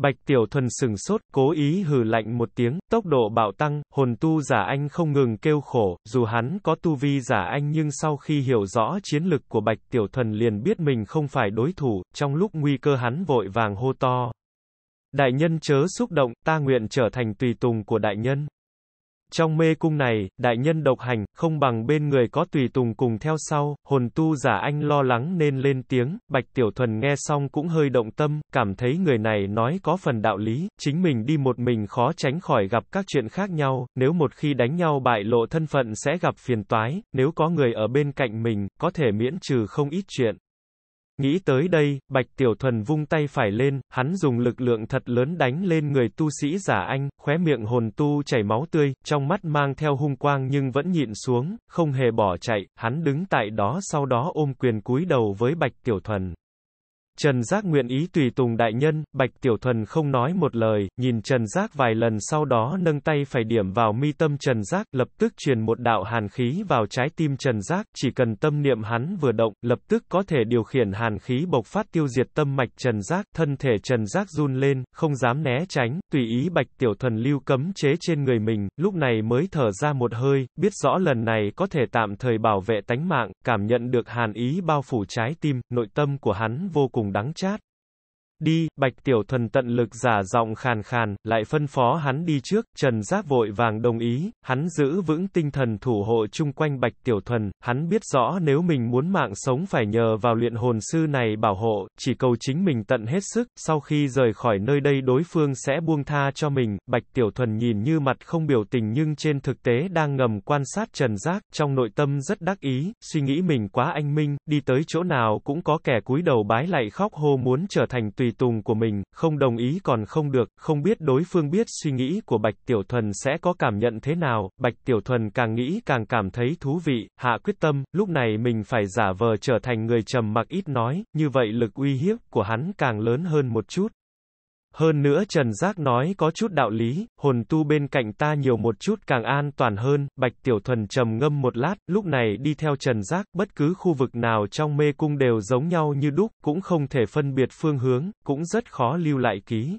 Bạch Tiểu Thuần sừng sốt, cố ý hừ lạnh một tiếng, tốc độ bạo tăng, hồn tu giả anh không ngừng kêu khổ, dù hắn có tu vi giả anh nhưng sau khi hiểu rõ chiến lực của Bạch Tiểu Thuần liền biết mình không phải đối thủ, trong lúc nguy cơ hắn vội vàng hô to. Đại nhân chớ xúc động, ta nguyện trở thành tùy tùng của đại nhân. Trong mê cung này, đại nhân độc hành, không bằng bên người có tùy tùng cùng theo sau, hồn tu giả anh lo lắng nên lên tiếng, Bạch Tiểu Thuần nghe xong cũng hơi động tâm, cảm thấy người này nói có phần đạo lý, chính mình đi một mình khó tránh khỏi gặp các chuyện khác nhau, nếu một khi đánh nhau bại lộ thân phận sẽ gặp phiền toái, nếu có người ở bên cạnh mình, có thể miễn trừ không ít chuyện. Nghĩ tới đây, Bạch Tiểu Thuần vung tay phải lên, hắn dùng lực lượng thật lớn đánh lên người tu sĩ giả anh, khóe miệng hồn tu chảy máu tươi, trong mắt mang theo hung quang nhưng vẫn nhịn xuống, không hề bỏ chạy, hắn đứng tại đó sau đó ôm quyền cúi đầu với Bạch Tiểu Thuần. Trần Giác nguyện ý tùy tùng đại nhân, Bạch Tiểu Thuần không nói một lời, nhìn Trần Giác vài lần sau đó nâng tay phải điểm vào mi tâm Trần Giác, lập tức truyền một đạo hàn khí vào trái tim Trần Giác, chỉ cần tâm niệm hắn vừa động, lập tức có thể điều khiển hàn khí bộc phát tiêu diệt tâm mạch Trần Giác, thân thể Trần Giác run lên, không dám né tránh, tùy ý Bạch Tiểu Thuần lưu cấm chế trên người mình, lúc này mới thở ra một hơi, biết rõ lần này có thể tạm thời bảo vệ tánh mạng, cảm nhận được hàn ý bao phủ trái tim, nội tâm của hắn vô cùng đắng chát. Đi, Bạch Tiểu Thuần tận lực giả giọng khàn khàn, lại phân phó hắn đi trước, Trần Giác vội vàng đồng ý, hắn giữ vững tinh thần thủ hộ chung quanh Bạch Tiểu Thuần, hắn biết rõ nếu mình muốn mạng sống phải nhờ vào luyện hồn sư này bảo hộ, chỉ cầu chính mình tận hết sức, sau khi rời khỏi nơi đây đối phương sẽ buông tha cho mình, Bạch Tiểu Thuần nhìn như mặt không biểu tình nhưng trên thực tế đang ngầm quan sát Trần Giác, trong nội tâm rất đắc ý, suy nghĩ mình quá anh minh, đi tới chỗ nào cũng có kẻ cúi đầu bái lạy khóc hô muốn trở thành tùy tùy tùng của mình, không đồng ý còn không được, không biết đối phương biết suy nghĩ của Bạch Tiểu Thuần sẽ có cảm nhận thế nào, Bạch Tiểu Thuần càng nghĩ càng cảm thấy thú vị, hạ quyết tâm, lúc này mình phải giả vờ trở thành người trầm mặc ít nói, như vậy lực uy hiếp của hắn càng lớn hơn một chút. Hơn nữa Trần Giác nói có chút đạo lý, hồn tu bên cạnh ta nhiều một chút càng an toàn hơn, Bạch Tiểu Thuần trầm ngâm một lát, lúc này đi theo Trần Giác, bất cứ khu vực nào trong mê cung đều giống nhau như đúc, cũng không thể phân biệt phương hướng, cũng rất khó lưu lại ký.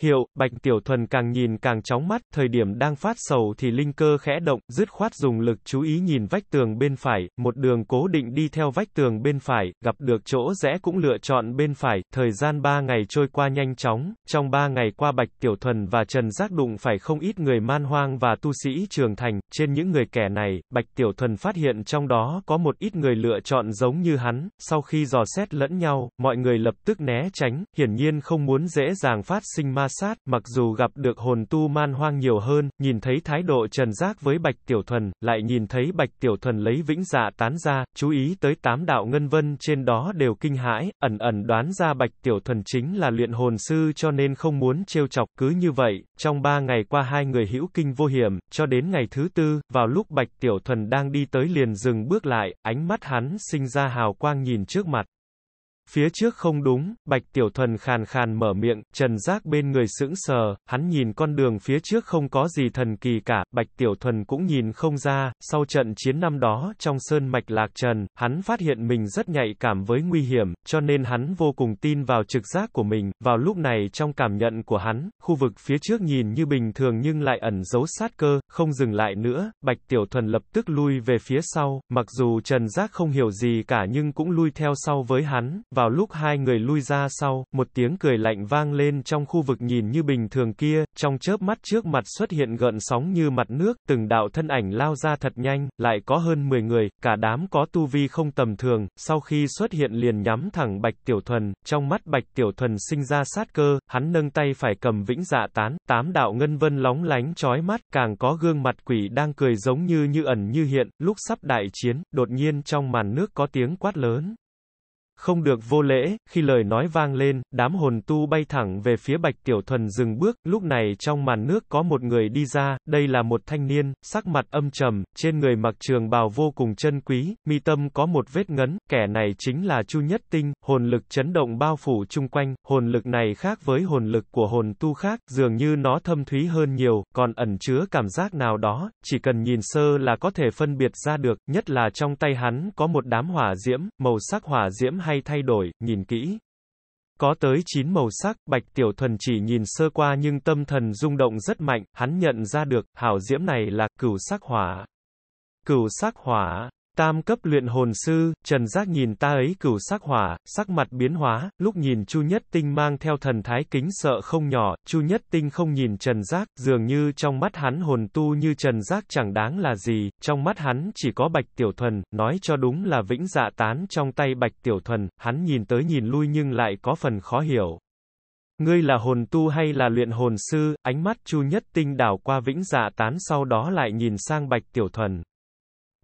Hiệu, Bạch Tiểu Thuần càng nhìn càng chóng mắt, thời điểm đang phát sầu thì linh cơ khẽ động, dứt khoát dùng lực chú ý nhìn vách tường bên phải, một đường cố định đi theo vách tường bên phải, gặp được chỗ rẽ cũng lựa chọn bên phải, thời gian ba ngày trôi qua nhanh chóng, trong ba ngày qua Bạch Tiểu Thuần và Trần Giác đụng phải không ít người man hoang và tu sĩ trường thành, trên những người kẻ này, Bạch Tiểu Thuần phát hiện trong đó có một ít người lựa chọn giống như hắn, sau khi dò xét lẫn nhau, mọi người lập tức né tránh, hiển nhiên không muốn dễ dàng phát sinh ma sát, mặc dù gặp được hồn tu man hoang nhiều hơn, nhìn thấy thái độ trần giác với Bạch Tiểu Thuần, lại nhìn thấy Bạch Tiểu Thuần lấy vĩnh dạ tán ra, chú ý tới tám đạo ngân vân trên đó đều kinh hãi, ẩn ẩn đoán ra Bạch Tiểu Thuần chính là luyện hồn sư cho nên không muốn trêu chọc, cứ như vậy, trong ba ngày qua hai người hữu kinh vô hiểm, cho đến ngày thứ tư, vào lúc Bạch Tiểu Thuần đang đi tới liền dừng bước lại, ánh mắt hắn sinh ra hào quang nhìn trước mặt. Phía trước không đúng, Bạch Tiểu Thuần khàn khàn mở miệng, Trần Giác bên người sững sờ, hắn nhìn con đường phía trước không có gì thần kỳ cả, Bạch Tiểu Thuần cũng nhìn không ra, sau trận chiến năm đó trong sơn mạch lạc trần, hắn phát hiện mình rất nhạy cảm với nguy hiểm, cho nên hắn vô cùng tin vào trực giác của mình, vào lúc này trong cảm nhận của hắn, khu vực phía trước nhìn như bình thường nhưng lại ẩn giấu sát cơ, không dừng lại nữa, Bạch Tiểu Thuần lập tức lui về phía sau, mặc dù Trần Giác không hiểu gì cả nhưng cũng lui theo sau với hắn, vào lúc hai người lui ra sau, một tiếng cười lạnh vang lên trong khu vực nhìn như bình thường kia, trong chớp mắt trước mặt xuất hiện gợn sóng như mặt nước, từng đạo thân ảnh lao ra thật nhanh, lại có hơn 10 người, cả đám có tu vi không tầm thường, sau khi xuất hiện liền nhắm thẳng Bạch Tiểu Thuần, trong mắt Bạch Tiểu Thuần sinh ra sát cơ, hắn nâng tay phải cầm vĩnh dạ tán, tám đạo ngân vân lóng lánh chói mắt, càng có gương mặt quỷ đang cười giống như như ẩn như hiện, lúc sắp đại chiến, đột nhiên trong màn nước có tiếng quát lớn. Không được vô lễ, khi lời nói vang lên, đám hồn tu bay thẳng về phía Bạch Tiểu Thuần dừng bước, lúc này trong màn nước có một người đi ra, đây là một thanh niên, sắc mặt âm trầm, trên người mặc trường bào vô cùng chân quý, mi tâm có một vết ngấn, kẻ này chính là Chu Nhất Tinh, hồn lực chấn động bao phủ chung quanh, hồn lực này khác với hồn lực của hồn tu khác, dường như nó thâm thúy hơn nhiều, còn ẩn chứa cảm giác nào đó, chỉ cần nhìn sơ là có thể phân biệt ra được, nhất là trong tay hắn có một đám hỏa diễm, màu sắc hỏa diễm hay thay đổi, nhìn kỹ. Có tới 9 màu sắc, Bạch Tiểu Thuần chỉ nhìn sơ qua nhưng tâm thần rung động rất mạnh, hắn nhận ra được, hảo diễm này là cửu sắc hỏa. Cửu sắc hỏa, Tam cấp luyện hồn sư, Trần Giác nhìn ta ấy cửu sắc hỏa, sắc mặt biến hóa, lúc nhìn Chu Nhất Tinh mang theo thần thái kính sợ không nhỏ, Chu Nhất Tinh không nhìn Trần Giác, dường như trong mắt hắn hồn tu như Trần Giác chẳng đáng là gì, trong mắt hắn chỉ có Bạch Tiểu Thuần, nói cho đúng là vĩnh dạ tán trong tay Bạch Tiểu Thuần, hắn nhìn tới nhìn lui nhưng lại có phần khó hiểu. Ngươi là hồn tu hay là luyện hồn sư, ánh mắt Chu Nhất Tinh đảo qua vĩnh dạ tán sau đó lại nhìn sang Bạch Tiểu Thuần.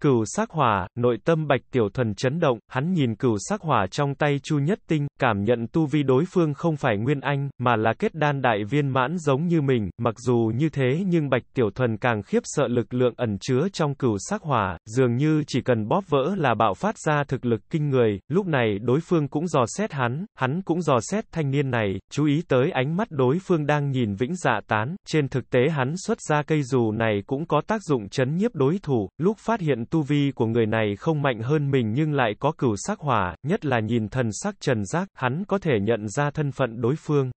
Cửu sắc hỏa, nội tâm bạch tiểu thuần chấn động, hắn nhìn cửu sắc hỏa trong tay Chu Nhất Tinh, cảm nhận tu vi đối phương không phải nguyên anh, mà là kết đan đại viên mãn giống như mình, mặc dù như thế nhưng bạch tiểu thuần càng khiếp sợ lực lượng ẩn chứa trong cửu sắc hỏa, dường như chỉ cần bóp vỡ là bạo phát ra thực lực kinh người, lúc này đối phương cũng dò xét hắn, hắn cũng dò xét thanh niên này, chú ý tới ánh mắt đối phương đang nhìn vĩnh dạ tán, trên thực tế hắn xuất ra cây dù này cũng có tác dụng chấn nhiếp đối thủ, lúc phát hiện tu vi của người này không mạnh hơn mình nhưng lại có cửu sắc hỏa, nhất là nhìn thần sắc trần giác, hắn có thể nhận ra thân phận đối phương.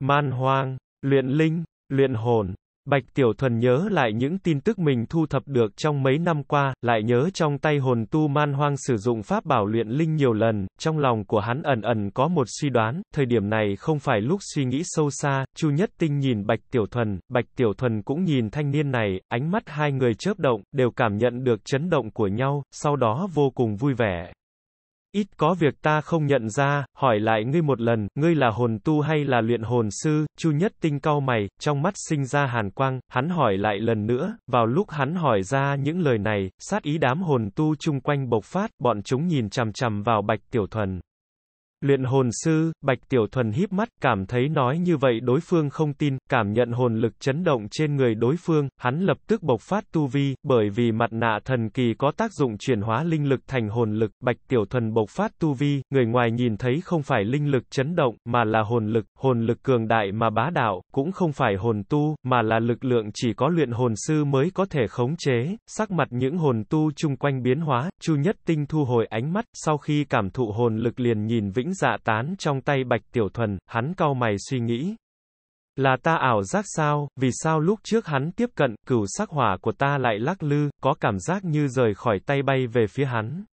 Man hoang, luyện linh, luyện hồn, Bạch Tiểu Thuần nhớ lại những tin tức mình thu thập được trong mấy năm qua, lại nhớ trong tay hồn tu man hoang sử dụng pháp bảo luyện linh nhiều lần, trong lòng của hắn ẩn ẩn có một suy đoán, thời điểm này không phải lúc suy nghĩ sâu xa, Chu Nhất Tinh nhìn Bạch Tiểu Thuần, Bạch Tiểu Thuần cũng nhìn thanh niên này, ánh mắt hai người chớp động, đều cảm nhận được chấn động của nhau, sau đó vô cùng vui vẻ. Ít có việc ta không nhận ra, hỏi lại ngươi một lần, ngươi là hồn tu hay là luyện hồn sư, Chu Nhất Tinh cau mày, trong mắt sinh ra hàn quang, hắn hỏi lại lần nữa, vào lúc hắn hỏi ra những lời này, sát ý đám hồn tu chung quanh bộc phát, bọn chúng nhìn chằm chằm vào Bạch Tiểu Thuần. Luyện hồn sư, Bạch Tiểu Thuần híp mắt, cảm thấy nói như vậy đối phương không tin, cảm nhận hồn lực chấn động trên người đối phương, hắn lập tức bộc phát tu vi, bởi vì mặt nạ thần kỳ có tác dụng chuyển hóa linh lực thành hồn lực, Bạch Tiểu Thuần bộc phát tu vi, người ngoài nhìn thấy không phải linh lực chấn động, mà là hồn lực, hồn lực cường đại mà bá đạo, cũng không phải hồn tu, mà là lực lượng chỉ có luyện hồn sư mới có thể khống chế, sắc mặt những hồn tu chung quanh biến hóa, Chu Nhất Tinh thu hồi ánh mắt, sau khi cảm thụ hồn lực liền nhìn vĩnh dạ tán trong tay Bạch Tiểu Thuần, hắn cau mày suy nghĩ. Là ta ảo giác sao, vì sao lúc trước hắn tiếp cận, cửu sắc hỏa của ta lại lắc lư, có cảm giác như rời khỏi tay bay về phía hắn.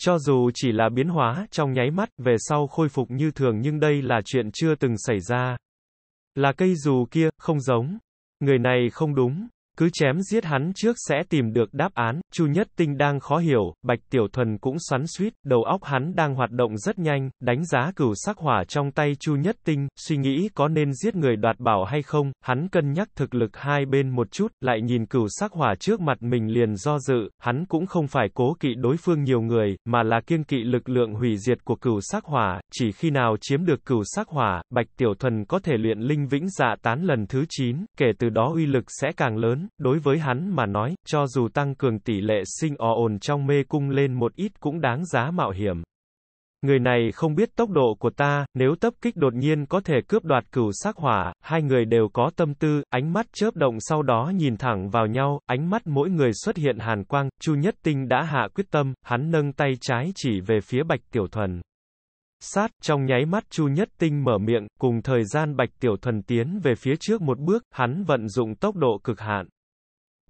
Cho dù chỉ là biến hóa trong nháy mắt, về sau khôi phục như thường nhưng đây là chuyện chưa từng xảy ra. Là cây dù kia, không giống. Người này không đúng. Cứ chém giết hắn trước sẽ tìm được đáp án, Chu Nhất Tinh đang khó hiểu, Bạch Tiểu Thuần cũng xoắn suýt, đầu óc hắn đang hoạt động rất nhanh, đánh giá cửu sắc hỏa trong tay Chu Nhất Tinh, suy nghĩ có nên giết người đoạt bảo hay không, hắn cân nhắc thực lực hai bên một chút, lại nhìn cửu sắc hỏa trước mặt mình liền do dự, hắn cũng không phải cố kỵ đối phương nhiều người, mà là kiêng kỵ lực lượng hủy diệt của cửu sắc hỏa, chỉ khi nào chiếm được cửu sắc hỏa, Bạch Tiểu Thuần có thể luyện linh vĩnh dạ tán lần thứ 9, kể từ đó uy lực sẽ càng lớn, đối với hắn mà nói, cho dù tăng cường tỷ lệ sinh ò ồn trong mê cung lên một ít cũng đáng giá mạo hiểm. Người này không biết tốc độ của ta, nếu tấp kích đột nhiên có thể cướp đoạt cửu sắc hỏa, hai người đều có tâm tư, ánh mắt chớp động sau đó nhìn thẳng vào nhau, ánh mắt mỗi người xuất hiện hàn quang, Chu Nhất Tinh đã hạ quyết tâm, hắn nâng tay trái chỉ về phía Bạch Tiểu Thuần. Sát, trong nháy mắt Chu Nhất Tinh mở miệng, cùng thời gian Bạch Tiểu Thuần tiến về phía trước một bước, hắn vận dụng tốc độ cực hạn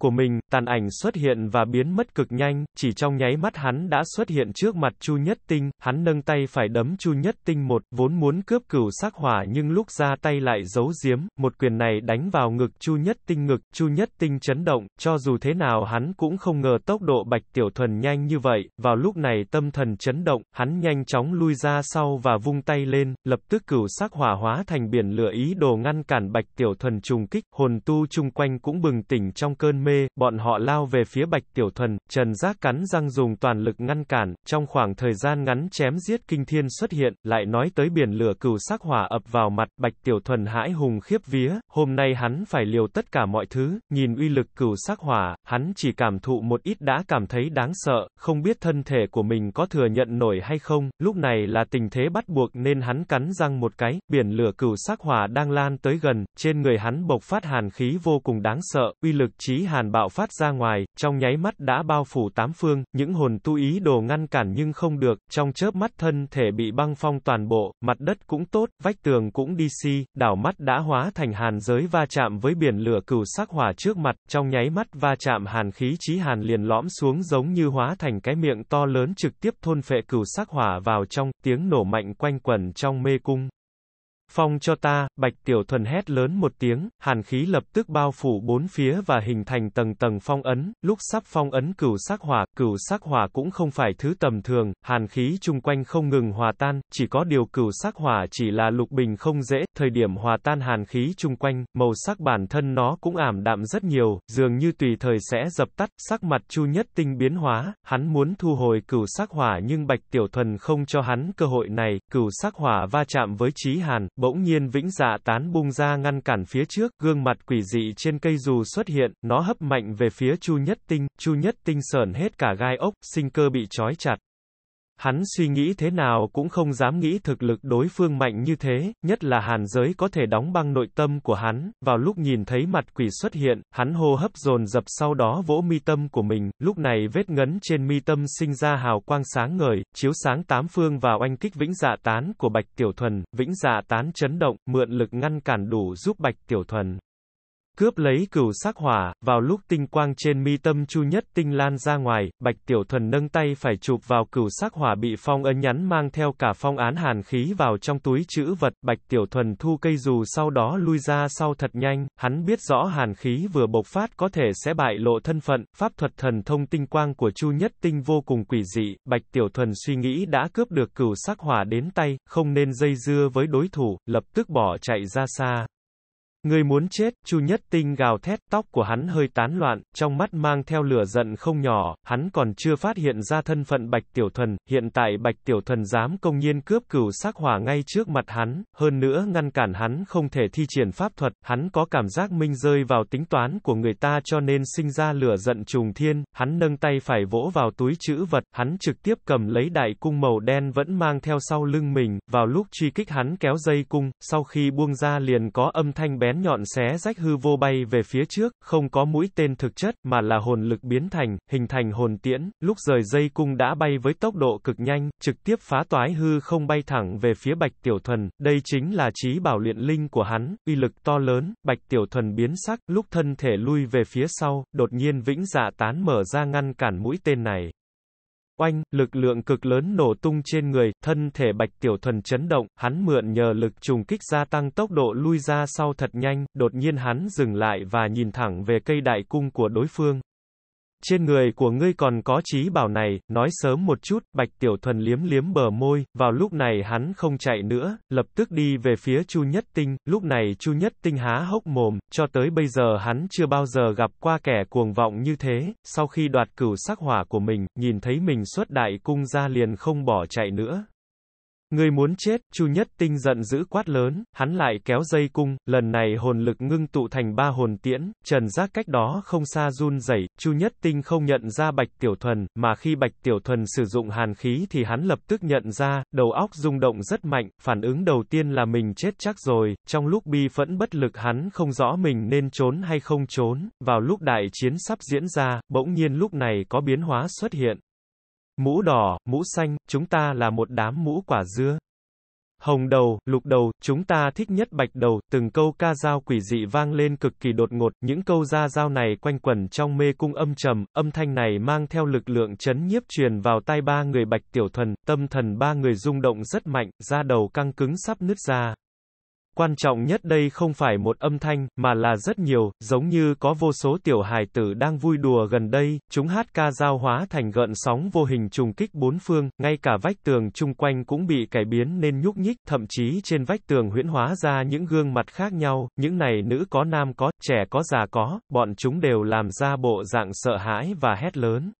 của mình, tàn ảnh xuất hiện và biến mất cực nhanh, chỉ trong nháy mắt hắn đã xuất hiện trước mặt Chu Nhất Tinh, hắn nâng tay phải đấm Chu Nhất Tinh một, vốn muốn cướp cửu sắc hỏa nhưng lúc ra tay lại giấu giếm, một quyền này đánh vào ngực Chu Nhất Tinh ngực, Chu Nhất Tinh chấn động, cho dù thế nào hắn cũng không ngờ tốc độ Bạch Tiểu Thuần nhanh như vậy, vào lúc này tâm thần chấn động, hắn nhanh chóng lui ra sau và vung tay lên, lập tức cửu sắc hỏa hóa thành biển lửa ý đồ ngăn cản Bạch Tiểu Thuần trùng kích, hồn tu chung quanh cũng bừng tỉnh trong cơn mê, bọn họ lao về phía Bạch Tiểu Thuần, Trần Giác cắn răng dùng toàn lực ngăn cản, trong khoảng thời gian ngắn chém giết kinh thiên xuất hiện, lại nói tới biển lửa cửu sắc hỏa ập vào mặt, Bạch Tiểu Thuần hãi hùng khiếp vía, hôm nay hắn phải liều tất cả mọi thứ, nhìn uy lực cửu sắc hỏa, hắn chỉ cảm thụ một ít đã cảm thấy đáng sợ, không biết thân thể của mình có thừa nhận nổi hay không, lúc này là tình thế bắt buộc nên hắn cắn răng một cái, biển lửa cửu sắc hỏa đang lan tới gần, trên người hắn bộc phát hàn khí vô cùng đáng sợ, uy lực chí hàn bạo phát ra ngoài, trong nháy mắt đã bao phủ tám phương, những hồn tu ý đồ ngăn cản nhưng không được, trong chớp mắt thân thể bị băng phong toàn bộ, mặt đất cũng tốt, vách tường cũng đi si, đảo mắt đã hóa thành hàn giới va chạm với biển lửa cửu sắc hỏa trước mặt, trong nháy mắt va chạm hàn khí chí hàn liền lõm xuống giống như hóa thành cái miệng to lớn trực tiếp thôn phệ cửu sắc hỏa vào trong, tiếng nổ mạnh quanh quẩn trong mê cung. Phong cho ta, bạch tiểu thuần hét lớn một tiếng, hàn khí lập tức bao phủ bốn phía và hình thành tầng tầng phong ấn, lúc sắp phong ấn cửu sắc hỏa, cửu sắc hỏa cũng không phải thứ tầm thường, hàn khí chung quanh không ngừng hòa tan, chỉ có điều cửu sắc hỏa chỉ là lục bình không dễ, thời điểm hòa tan hàn khí chung quanh, màu sắc bản thân nó cũng ảm đạm rất nhiều, dường như tùy thời sẽ dập tắt, sắc mặt chu nhất tinh biến hóa, hắn muốn thu hồi cửu sắc hỏa nhưng bạch tiểu thuần không cho hắn cơ hội này, cửu sắc hỏa va chạm với trí hàn, Bỗng nhiên vĩnh dạ tán bung ra ngăn cản phía trước, gương mặt quỷ dị trên cây dù xuất hiện, nó hấp mạnh về phía Chu Nhất Tinh, Chu Nhất Tinh sờn hết cả gai ốc, sinh cơ bị trói chặt. Hắn suy nghĩ thế nào cũng không dám nghĩ thực lực đối phương mạnh như thế, nhất là hàn giới có thể đóng băng nội tâm của hắn, vào lúc nhìn thấy mặt quỷ xuất hiện, hắn hô hấp dồn dập sau đó vỗ mi tâm của mình, lúc này vết ngấn trên mi tâm sinh ra hào quang sáng ngời, chiếu sáng tám phương vào oanh kích vĩnh dạ tán của Bạch Tiểu Thuần, vĩnh dạ tán chấn động, mượn lực ngăn cản đủ giúp Bạch Tiểu Thuần. Cướp lấy cửu sắc hỏa, vào lúc tinh quang trên mi tâm chu nhất tinh lan ra ngoài, bạch tiểu thuần nâng tay phải chụp vào cửu sắc hỏa bị phong ấn nhắn mang theo cả phong án hàn khí vào trong túi chữ vật, bạch tiểu thuần thu cây dù sau đó lui ra sau thật nhanh, hắn biết rõ hàn khí vừa bộc phát có thể sẽ bại lộ thân phận, pháp thuật thần thông tinh quang của chu nhất tinh vô cùng quỷ dị, bạch tiểu thuần suy nghĩ đã cướp được cửu sắc hỏa đến tay, không nên dây dưa với đối thủ, lập tức bỏ chạy ra xa. Ngươi muốn chết, Chu Nhất Tinh gào thét, tóc của hắn hơi tán loạn, trong mắt mang theo lửa giận không nhỏ, hắn còn chưa phát hiện ra thân phận Bạch Tiểu Thuần, hiện tại Bạch Tiểu Thuần dám công nhiên cướp cửu sắc hỏa ngay trước mặt hắn, hơn nữa ngăn cản hắn không thể thi triển pháp thuật, hắn có cảm giác minh rơi vào tính toán của người ta cho nên sinh ra lửa giận trùng thiên, hắn nâng tay phải vỗ vào túi chữ vật, hắn trực tiếp cầm lấy đại cung màu đen vẫn mang theo sau lưng mình, vào lúc truy kích hắn kéo dây cung, sau khi buông ra liền có âm thanh bén bén nhọn xé rách hư vô bay về phía trước, không có mũi tên thực chất, mà là hồn lực biến thành, hình thành hồn tiễn, lúc rời dây cung đã bay với tốc độ cực nhanh, trực tiếp phá toái hư không bay thẳng về phía Bạch Tiểu Thuần, đây chính là trí bảo luyện linh của hắn, uy lực to lớn, Bạch Tiểu Thuần biến sắc, lúc thân thể lui về phía sau, đột nhiên vĩnh dạ tán mở ra ngăn cản mũi tên này. Oanh, lực lượng cực lớn nổ tung trên người, thân thể bạch tiểu thuần chấn động, hắn mượn nhờ lực trùng kích gia tăng tốc độ lui ra sau thật nhanh, đột nhiên hắn dừng lại và nhìn thẳng về cây đại cung của đối phương. Trên người của ngươi còn có trí bảo này, nói sớm một chút, Bạch Tiểu Thuần liếm liếm bờ môi, vào lúc này hắn không chạy nữa, lập tức đi về phía Chu Nhất Tinh, lúc này Chu Nhất Tinh há hốc mồm, cho tới bây giờ hắn chưa bao giờ gặp qua kẻ cuồng vọng như thế, sau khi đoạt cửu sắc hỏa của mình, nhìn thấy mình xuất đại cung ra liền không bỏ chạy nữa. Ngươi muốn chết, Chu Nhất Tinh giận dữ quát lớn, hắn lại kéo dây cung, lần này hồn lực ngưng tụ thành ba hồn tiễn, trần giác cách đó không xa run rẩy, Chu Nhất Tinh không nhận ra Bạch Tiểu Thuần, mà khi Bạch Tiểu Thuần sử dụng hàn khí thì hắn lập tức nhận ra, đầu óc rung động rất mạnh, phản ứng đầu tiên là mình chết chắc rồi, trong lúc bi phẫn bất lực hắn không rõ mình nên trốn hay không trốn, vào lúc đại chiến sắp diễn ra, bỗng nhiên lúc này có biến hóa xuất hiện. Mũ đỏ, mũ xanh, chúng ta là một đám mũ quả dưa. Hồng đầu, lục đầu, chúng ta thích nhất bạch đầu, từng câu ca dao quỷ dị vang lên cực kỳ đột ngột, những câu ra dao này quanh quẩn trong mê cung âm trầm, âm thanh này mang theo lực lượng chấn nhiếp truyền vào tai ba người bạch tiểu thuần, tâm thần ba người rung động rất mạnh, da đầu căng cứng sắp nứt ra. Quan trọng nhất đây không phải một âm thanh, mà là rất nhiều, giống như có vô số tiểu hài tử đang vui đùa gần đây, chúng hát ca giao hóa thành gợn sóng vô hình trùng kích bốn phương, ngay cả vách tường chung quanh cũng bị cải biến nên nhúc nhích, thậm chí trên vách tường huyễn hóa ra những gương mặt khác nhau, những này nữ có nam có, trẻ có già có, bọn chúng đều làm ra bộ dạng sợ hãi và hét lớn.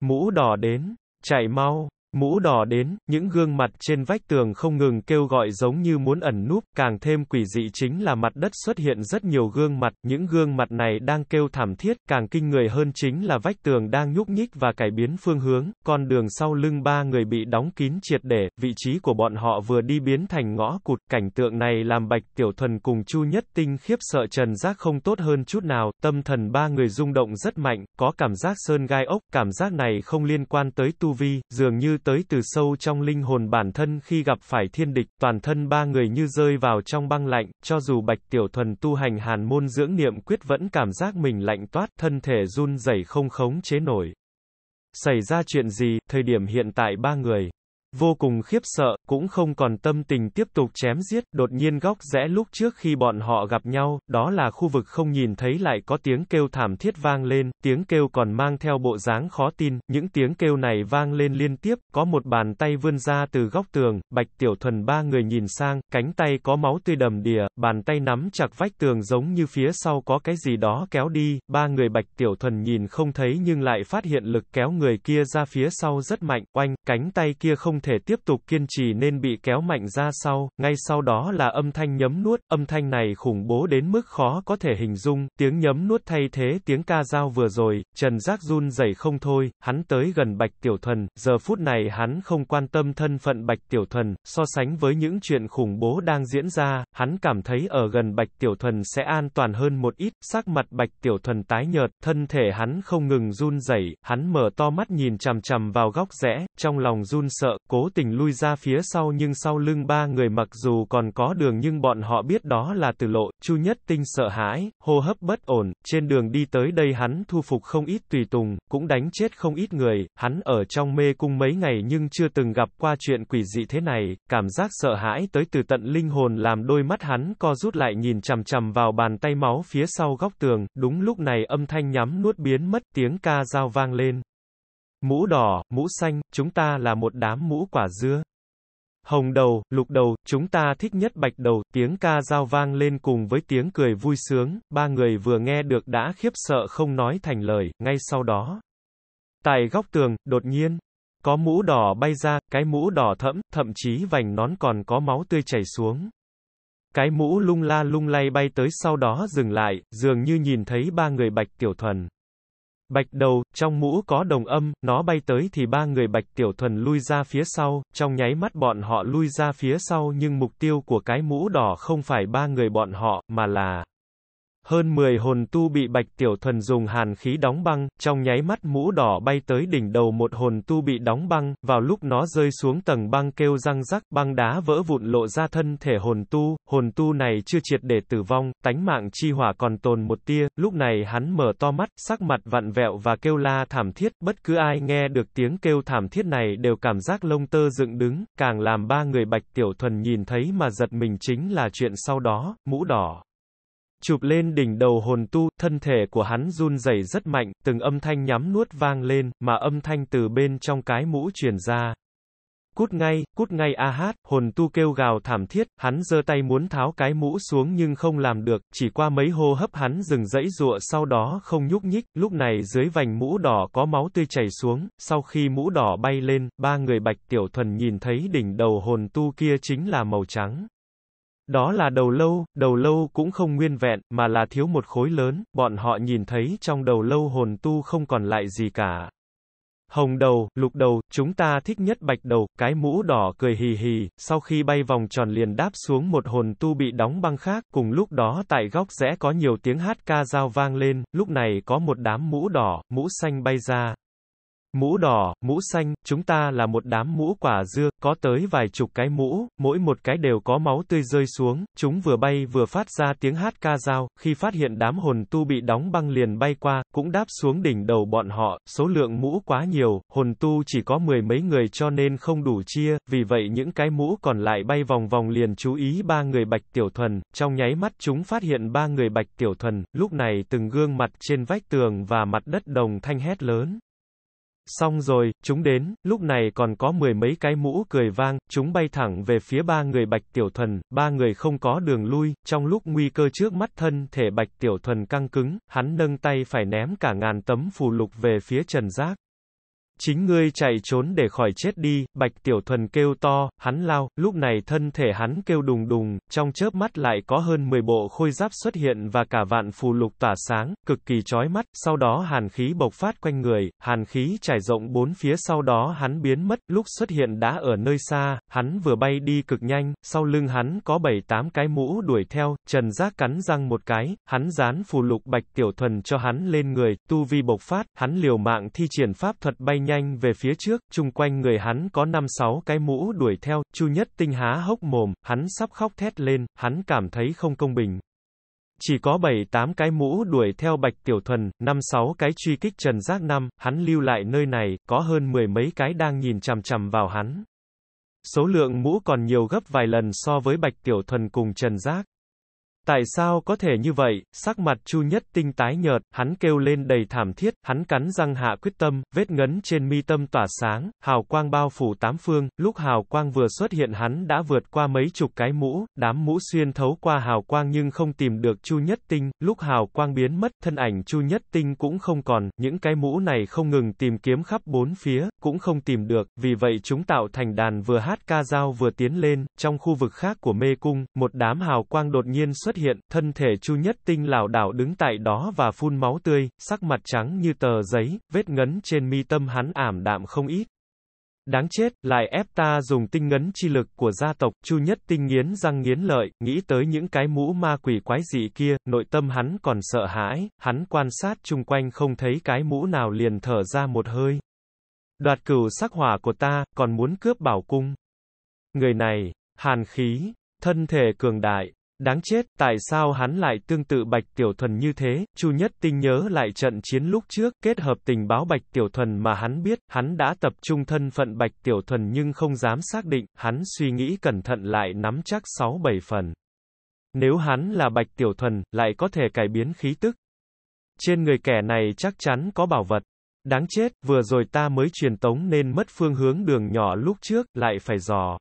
Mũ đỏ đến, chạy mau, Mũ đỏ đến, những gương mặt trên vách tường không ngừng kêu gọi giống như muốn ẩn núp, càng thêm quỷ dị chính là mặt đất xuất hiện rất nhiều gương mặt, những gương mặt này đang kêu thảm thiết, càng kinh người hơn chính là vách tường đang nhúc nhích và cải biến phương hướng, con đường sau lưng ba người bị đóng kín triệt để, vị trí của bọn họ vừa đi biến thành ngõ cụt, cảnh tượng này làm Bạch Tiểu Thuần cùng Chu Nhất Tinh khiếp sợ Trần Giác không tốt hơn chút nào, tâm thần ba người rung động rất mạnh, có cảm giác sơn gai ốc, cảm giác này không liên quan tới tu vi, dường như tới từ sâu trong linh hồn bản thân khi gặp phải thiên địch, toàn thân ba người như rơi vào trong băng lạnh, cho dù Bạch Tiểu Thuần tu hành hàn môn dưỡng niệm quyết vẫn cảm giác mình lạnh toát, thân thể run rẩy không khống chế nổi. Xảy ra chuyện gì, thời điểm hiện tại ba người Vô cùng khiếp sợ, cũng không còn tâm tình tiếp tục chém giết, đột nhiên góc rẽ lúc trước khi bọn họ gặp nhau, đó là khu vực không nhìn thấy lại có tiếng kêu thảm thiết vang lên, tiếng kêu còn mang theo bộ dáng khó tin, những tiếng kêu này vang lên liên tiếp, có một bàn tay vươn ra từ góc tường, bạch tiểu thuần ba người nhìn sang, cánh tay có máu tươi đầm đìa, bàn tay nắm chặt vách tường giống như phía sau có cái gì đó kéo đi, ba người bạch tiểu thuần nhìn không thấy nhưng lại phát hiện lực kéo người kia ra phía sau rất mạnh, oanh, cánh tay kia không thể tiếp tục kiên trì nên bị kéo mạnh ra sau, ngay sau đó là âm thanh nhấm nuốt, âm thanh này khủng bố đến mức khó có thể hình dung, tiếng nhấm nuốt thay thế tiếng ca dao vừa rồi, Trần Giác run rẩy không thôi, hắn tới gần Bạch Tiểu Thuần, giờ phút này hắn không quan tâm thân phận Bạch Tiểu Thuần, so sánh với những chuyện khủng bố đang diễn ra, hắn cảm thấy ở gần Bạch Tiểu Thuần sẽ an toàn hơn một ít, sắc mặt Bạch Tiểu Thuần tái nhợt, thân thể hắn không ngừng run rẩy, hắn mở to mắt nhìn chằm chằm vào góc rẽ, trong lòng run sợ, cố tình lui ra phía sau nhưng sau lưng ba người mặc dù còn có đường nhưng bọn họ biết đó là từ lộ, Chu Nhất Tinh sợ hãi, hô hấp bất ổn, trên đường đi tới đây hắn thu phục không ít tùy tùng, cũng đánh chết không ít người, hắn ở trong mê cung mấy ngày nhưng chưa từng gặp qua chuyện quỷ dị thế này, cảm giác sợ hãi tới từ tận linh hồn làm đôi mắt hắn co rút lại nhìn chằm chằm vào bàn tay máu phía sau góc tường, đúng lúc này âm thanh nhắm nuốt biến mất tiếng ca dao vang lên. Mũ đỏ, mũ xanh, chúng ta là một đám mũ quả dưa. Hồng đầu, lục đầu, chúng ta thích nhất bạch đầu, tiếng ca dao vang lên cùng với tiếng cười vui sướng, ba người vừa nghe được đã khiếp sợ không nói thành lời, ngay sau đó. Tại góc tường, đột nhiên, có mũ đỏ bay ra, cái mũ đỏ thẫm, thậm chí vành nón còn có máu tươi chảy xuống. Cái mũ lung la lung lay bay tới sau đó dừng lại, dường như nhìn thấy ba người bạch tiểu thuần. Bạch đầu, trong mũ có đồng âm, nó bay tới thì ba người bạch tiểu thuần lui ra phía sau, trong nháy mắt bọn họ lui ra phía sau nhưng mục tiêu của cái mũ đỏ không phải ba người bọn họ, mà là hơn 10 hồn tu bị Bạch Tiểu Thuần dùng hàn khí đóng băng, trong nháy mắt mũ đỏ bay tới đỉnh đầu một hồn tu bị đóng băng, vào lúc nó rơi xuống tầng băng kêu răng rắc, băng đá vỡ vụn lộ ra thân thể hồn tu, hồn tu này chưa triệt để tử vong, tánh mạng chi hỏa còn tồn một tia, lúc này hắn mở to mắt, sắc mặt vặn vẹo và kêu la thảm thiết, bất cứ ai nghe được tiếng kêu thảm thiết này đều cảm giác lông tơ dựng đứng, càng làm ba người Bạch Tiểu Thuần nhìn thấy mà giật mình chính là chuyện sau đó, mũ đỏ. Chụp lên đỉnh đầu hồn tu, thân thể của hắn run rẩy rất mạnh, từng âm thanh nhắm nuốt vang lên, mà âm thanh từ bên trong cái mũ truyền ra. Cút ngay, cút ngay a hát, hồn tu kêu gào thảm thiết, hắn giơ tay muốn tháo cái mũ xuống nhưng không làm được, chỉ qua mấy hô hấp hắn dừng dãy dụa sau đó không nhúc nhích, lúc này dưới vành mũ đỏ có máu tươi chảy xuống, sau khi mũ đỏ bay lên, ba người bạch tiểu thuần nhìn thấy đỉnh đầu hồn tu kia chính là màu trắng. Đó là đầu lâu, đầu lâu cũng không nguyên vẹn, mà là thiếu một khối lớn, bọn họ nhìn thấy trong đầu lâu hồn tu không còn lại gì cả. Hồng đầu, lục đầu, chúng ta thích nhất bạch đầu, cái mũ đỏ cười hì hì, sau khi bay vòng tròn liền đáp xuống một hồn tu bị đóng băng khác, cùng lúc đó tại góc rẽ có nhiều tiếng hát ca dao vang lên, lúc này có một đám mũ đỏ, mũ xanh bay ra. Mũ đỏ, mũ xanh, chúng ta là một đám mũ quả dưa, có tới vài chục cái mũ, mỗi một cái đều có máu tươi rơi xuống, chúng vừa bay vừa phát ra tiếng hát ca dao, khi phát hiện đám hồn tu bị đóng băng liền bay qua, cũng đáp xuống đỉnh đầu bọn họ, số lượng mũ quá nhiều, hồn tu chỉ có mười mấy người cho nên không đủ chia, vì vậy những cái mũ còn lại bay vòng vòng liền chú ý ba người bạch tiểu thuần, trong nháy mắt chúng phát hiện ba người bạch tiểu thuần, lúc này từng gương mặt trên vách tường và mặt đất đồng thanh hét lớn. Xong rồi, chúng đến, lúc này còn có mười mấy cái mũ cười vang, chúng bay thẳng về phía ba người Bạch Tiểu Thuần, ba người không có đường lui, trong lúc nguy cơ trước mắt thân thể Bạch Tiểu Thuần căng cứng, hắn nâng tay phải ném cả ngàn tấm phù lục về phía Trần Giác. Chính ngươi chạy trốn để khỏi chết đi, Bạch Tiểu Thuần kêu to, hắn lao, lúc này thân thể hắn kêu đùng đùng, trong chớp mắt lại có hơn 10 bộ khôi giáp xuất hiện và cả vạn phù lục tỏa sáng, cực kỳ chói mắt, sau đó hàn khí bộc phát quanh người, hàn khí trải rộng bốn phía sau đó hắn biến mất, lúc xuất hiện đã ở nơi xa, hắn vừa bay đi cực nhanh, sau lưng hắn có 7-8 cái mũ đuổi theo, Trần Giác cắn răng một cái, hắn dán phù lục Bạch Tiểu Thuần cho hắn lên người, tu vi bộc phát, hắn liều mạng thi triển pháp thuật bay nhanh về phía trước, chung quanh người hắn có 5-6 cái mũ đuổi theo, Chu Nhất Tinh há hốc mồm, hắn sắp khóc thét lên, hắn cảm thấy không công bình. Chỉ có 7-8 cái mũ đuổi theo Bạch Tiểu Thuần, 5-6 cái truy kích Trần Giác năm, hắn lưu lại nơi này, có hơn mười mấy cái đang nhìn chằm chằm vào hắn. Số lượng mũ còn nhiều gấp vài lần so với Bạch Tiểu Thuần cùng Trần Giác. Tại sao có thể như vậy? Sắc mặt Chu Nhất Tinh tái nhợt, hắn kêu lên đầy thảm thiết, hắn cắn răng hạ quyết tâm, vết ngấn trên mi tâm tỏa sáng, hào quang bao phủ tám phương, lúc hào quang vừa xuất hiện hắn đã vượt qua mấy chục cái mũ, đám mũ xuyên thấu qua hào quang nhưng không tìm được Chu Nhất Tinh, lúc hào quang biến mất, thân ảnh Chu Nhất Tinh cũng không còn, những cái mũ này không ngừng tìm kiếm khắp bốn phía, cũng không tìm được, vì vậy chúng tạo thành đàn vừa hát ca dao vừa tiến lên, trong khu vực khác của mê cung, một đám hào quang đột nhiên xuất xuất hiện, thân thể Chu Nhất Tinh lảo đảo đứng tại đó và phun máu tươi, sắc mặt trắng như tờ giấy, vết ngấn trên mi tâm hắn ảm đạm không ít. Đáng chết, lại ép ta dùng tinh ngấn chi lực của gia tộc, Chu Nhất Tinh nghiến răng nghiến lợi, nghĩ tới những cái mũ ma quỷ quái dị kia, nội tâm hắn còn sợ hãi, hắn quan sát chung quanh không thấy cái mũ nào liền thở ra một hơi. Đoạt cửu sắc hỏa của ta, còn muốn cướp bảo cung. Người này, hàn khí, thân thể cường đại, Đáng chết, tại sao hắn lại tương tự Bạch Tiểu Thuần như thế? Chu Nhất Tinh nhớ lại trận chiến lúc trước, kết hợp tình báo Bạch Tiểu Thuần mà hắn biết, hắn đã tập trung thân phận Bạch Tiểu Thuần nhưng không dám xác định, hắn suy nghĩ cẩn thận lại nắm chắc 6-7 phần. Nếu hắn là Bạch Tiểu Thuần, lại có thể cải biến khí tức. Trên người kẻ này chắc chắn có bảo vật. Đáng chết, vừa rồi ta mới truyền tống nên mất phương hướng đường nhỏ lúc trước, lại phải dò.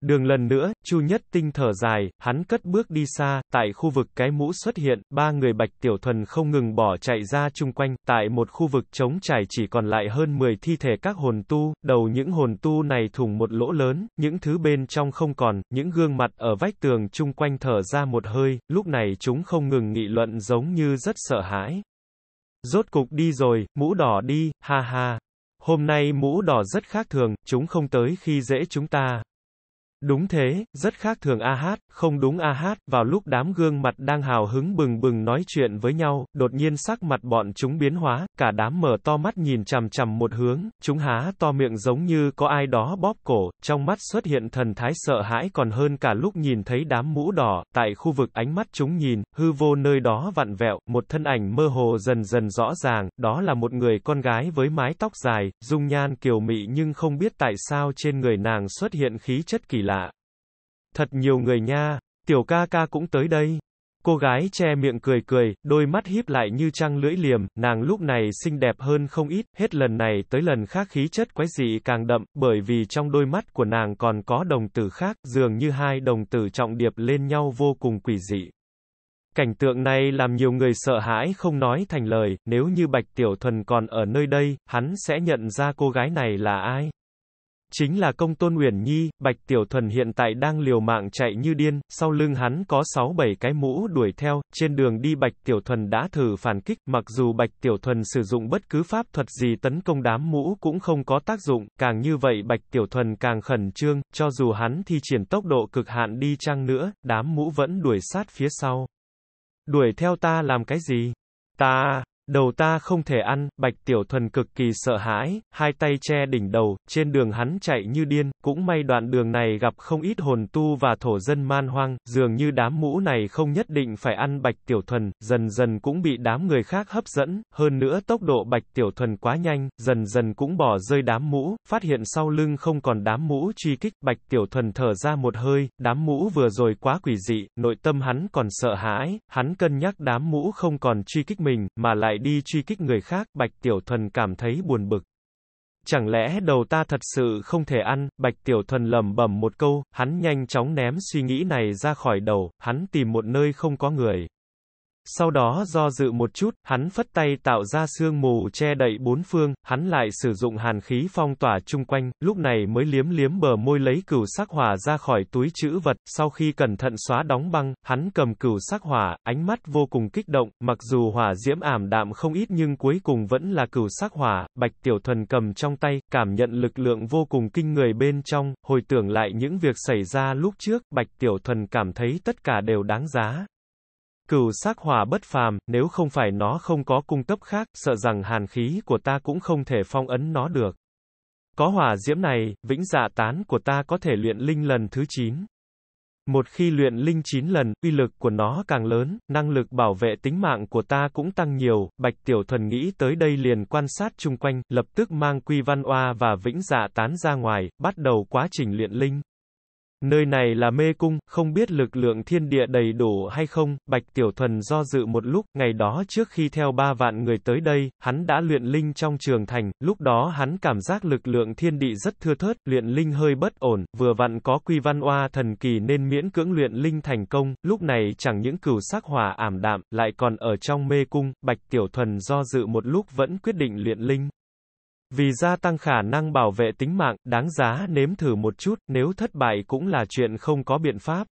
Đường lần nữa, Chu Nhất Tinh thở dài, hắn cất bước đi xa, tại khu vực cái mũ xuất hiện, ba người Bạch Tiểu Thuần không ngừng bỏ chạy ra chung quanh, tại một khu vực trống trải chỉ còn lại hơn 10 thi thể các hồn tu, đầu những hồn tu này thủng một lỗ lớn, những thứ bên trong không còn, những gương mặt ở vách tường chung quanh thở ra một hơi, lúc này chúng không ngừng nghị luận giống như rất sợ hãi. Rốt cục đi rồi, mũ đỏ đi, ha ha. Hôm nay mũ đỏ rất khác thường, chúng không tới khi dễ chúng ta. Đúng thế, rất khác thường A Hát, không đúng A Hát, vào lúc đám gương mặt đang hào hứng bừng bừng nói chuyện với nhau, đột nhiên sắc mặt bọn chúng biến hóa, cả đám mở to mắt nhìn chằm chằm một hướng, chúng há to miệng giống như có ai đó bóp cổ, trong mắt xuất hiện thần thái sợ hãi còn hơn cả lúc nhìn thấy đám mũ đỏ, tại khu vực ánh mắt chúng nhìn, hư vô nơi đó vặn vẹo, một thân ảnh mơ hồ dần dần rõ ràng, đó là một người con gái với mái tóc dài, dung nhan kiều mị nhưng không biết tại sao trên người nàng xuất hiện khí chất kỳ lạ. Thật nhiều người nha, tiểu ca ca cũng tới đây. Cô gái che miệng cười cười, đôi mắt híp lại như trăng lưỡi liềm, nàng lúc này xinh đẹp hơn không ít, hết lần này tới lần khác khí chất quái dị càng đậm, bởi vì trong đôi mắt của nàng còn có đồng tử khác, dường như hai đồng tử trọng điệp lên nhau vô cùng quỷ dị. Cảnh tượng này làm nhiều người sợ hãi không nói thành lời, nếu như Bạch Tiểu Thuần còn ở nơi đây, hắn sẽ nhận ra cô gái này là ai. Chính là công tôn Uyển Nhi, Bạch Tiểu Thuần hiện tại đang liều mạng chạy như điên, sau lưng hắn có 6-7 cái mũ đuổi theo, trên đường đi Bạch Tiểu Thuần đã thử phản kích, mặc dù Bạch Tiểu Thuần sử dụng bất cứ pháp thuật gì tấn công đám mũ cũng không có tác dụng, càng như vậy Bạch Tiểu Thuần càng khẩn trương, cho dù hắn thi triển tốc độ cực hạn đi chăng nữa, đám mũ vẫn đuổi sát phía sau. Đuổi theo ta làm cái gì? Ta, Đầu ta không thể ăn, Bạch Tiểu Thuần cực kỳ sợ hãi, hai tay che đỉnh đầu, trên đường hắn chạy như điên, cũng may đoạn đường này gặp không ít hồn tu và thổ dân man hoang, dường như đám mũ này không nhất định phải ăn Bạch Tiểu Thuần, dần dần cũng bị đám người khác hấp dẫn, hơn nữa tốc độ Bạch Tiểu Thuần quá nhanh, dần dần cũng bỏ rơi đám mũ, phát hiện sau lưng không còn đám mũ truy kích, Bạch Tiểu Thuần thở ra một hơi, đám mũ vừa rồi quá quỷ dị, nội tâm hắn còn sợ hãi, hắn cân nhắc đám mũ không còn truy kích mình, mà lại đi truy kích người khác, Bạch Tiểu Thuần cảm thấy buồn bực. Chẳng lẽ đầu ta thật sự không thể ăn, Bạch Tiểu Thuần lầm bẩm một câu, hắn nhanh chóng ném suy nghĩ này ra khỏi đầu, hắn tìm một nơi không có người. Sau đó do dự một chút, hắn phất tay tạo ra sương mù che đậy bốn phương, hắn lại sử dụng hàn khí phong tỏa chung quanh, lúc này mới liếm liếm bờ môi lấy cửu sắc hỏa ra khỏi túi chữ vật, sau khi cẩn thận xóa đóng băng, hắn cầm cửu sắc hỏa, ánh mắt vô cùng kích động, mặc dù hỏa diễm ảm đạm không ít nhưng cuối cùng vẫn là cửu sắc hỏa, bạch tiểu thuần cầm trong tay, cảm nhận lực lượng vô cùng kinh người bên trong, hồi tưởng lại những việc xảy ra lúc trước, bạch tiểu thuần cảm thấy tất cả đều đáng giá. Cửu sắc hỏa bất phàm, nếu không phải nó không có cung cấp khác, sợ rằng hàn khí của ta cũng không thể phong ấn nó được. Có hỏa diễm này, vĩnh dạ tán của ta có thể luyện linh lần thứ 9. Một khi luyện linh 9 lần, uy lực của nó càng lớn, năng lực bảo vệ tính mạng của ta cũng tăng nhiều, Bạch Tiểu Thuần nghĩ tới đây liền quan sát chung quanh, lập tức mang Quy Văn Oa và Vĩnh Dạ tán ra ngoài, bắt đầu quá trình luyện linh. Nơi này là mê cung, không biết lực lượng thiên địa đầy đủ hay không, Bạch Tiểu Thuần do dự một lúc, ngày đó trước khi theo ba vạn người tới đây, hắn đã luyện linh trong trường thành, lúc đó hắn cảm giác lực lượng thiên địa rất thưa thớt, luyện linh hơi bất ổn, vừa vặn có quy văn oa thần kỳ nên miễn cưỡng luyện linh thành công, lúc này chẳng những cửu sắc hỏa ảm đạm, lại còn ở trong mê cung, Bạch Tiểu Thuần do dự một lúc vẫn quyết định luyện linh. Vì gia tăng khả năng bảo vệ tính mạng, đáng giá nếm thử một chút, nếu thất bại cũng là chuyện không có biện pháp.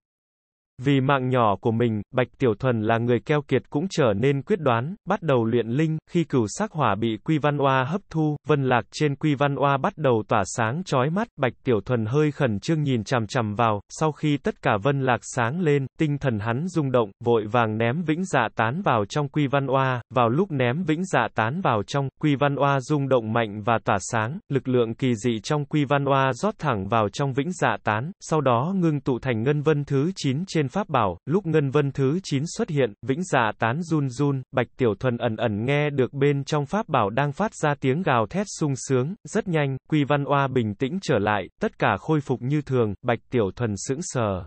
Vì mạng nhỏ của mình, Bạch Tiểu Thuần là người keo kiệt cũng trở nên quyết đoán, bắt đầu luyện linh, khi cửu sắc hỏa bị Quy Văn Oa hấp thu, vân lạc trên Quy Văn Oa bắt đầu tỏa sáng chói mắt, Bạch Tiểu Thuần hơi khẩn trương nhìn chằm chằm vào, sau khi tất cả vân lạc sáng lên, tinh thần hắn rung động, vội vàng ném vĩnh dạ tán vào trong Quy Văn Oa, vào lúc ném vĩnh dạ tán vào trong, Quy Văn Oa rung động mạnh và tỏa sáng, lực lượng kỳ dị trong Quy Văn Oa rót thẳng vào trong vĩnh dạ tán, sau đó ngưng tụ thành ngân vân thứ 9 trên pháp bảo, lúc ngân vân thứ 9 xuất hiện, vĩnh dạ tán run run, bạch tiểu thuần ẩn ẩn nghe được bên trong pháp bảo đang phát ra tiếng gào thét sung sướng, rất nhanh, quy văn oa bình tĩnh trở lại, tất cả khôi phục như thường, bạch tiểu thuần sững sờ.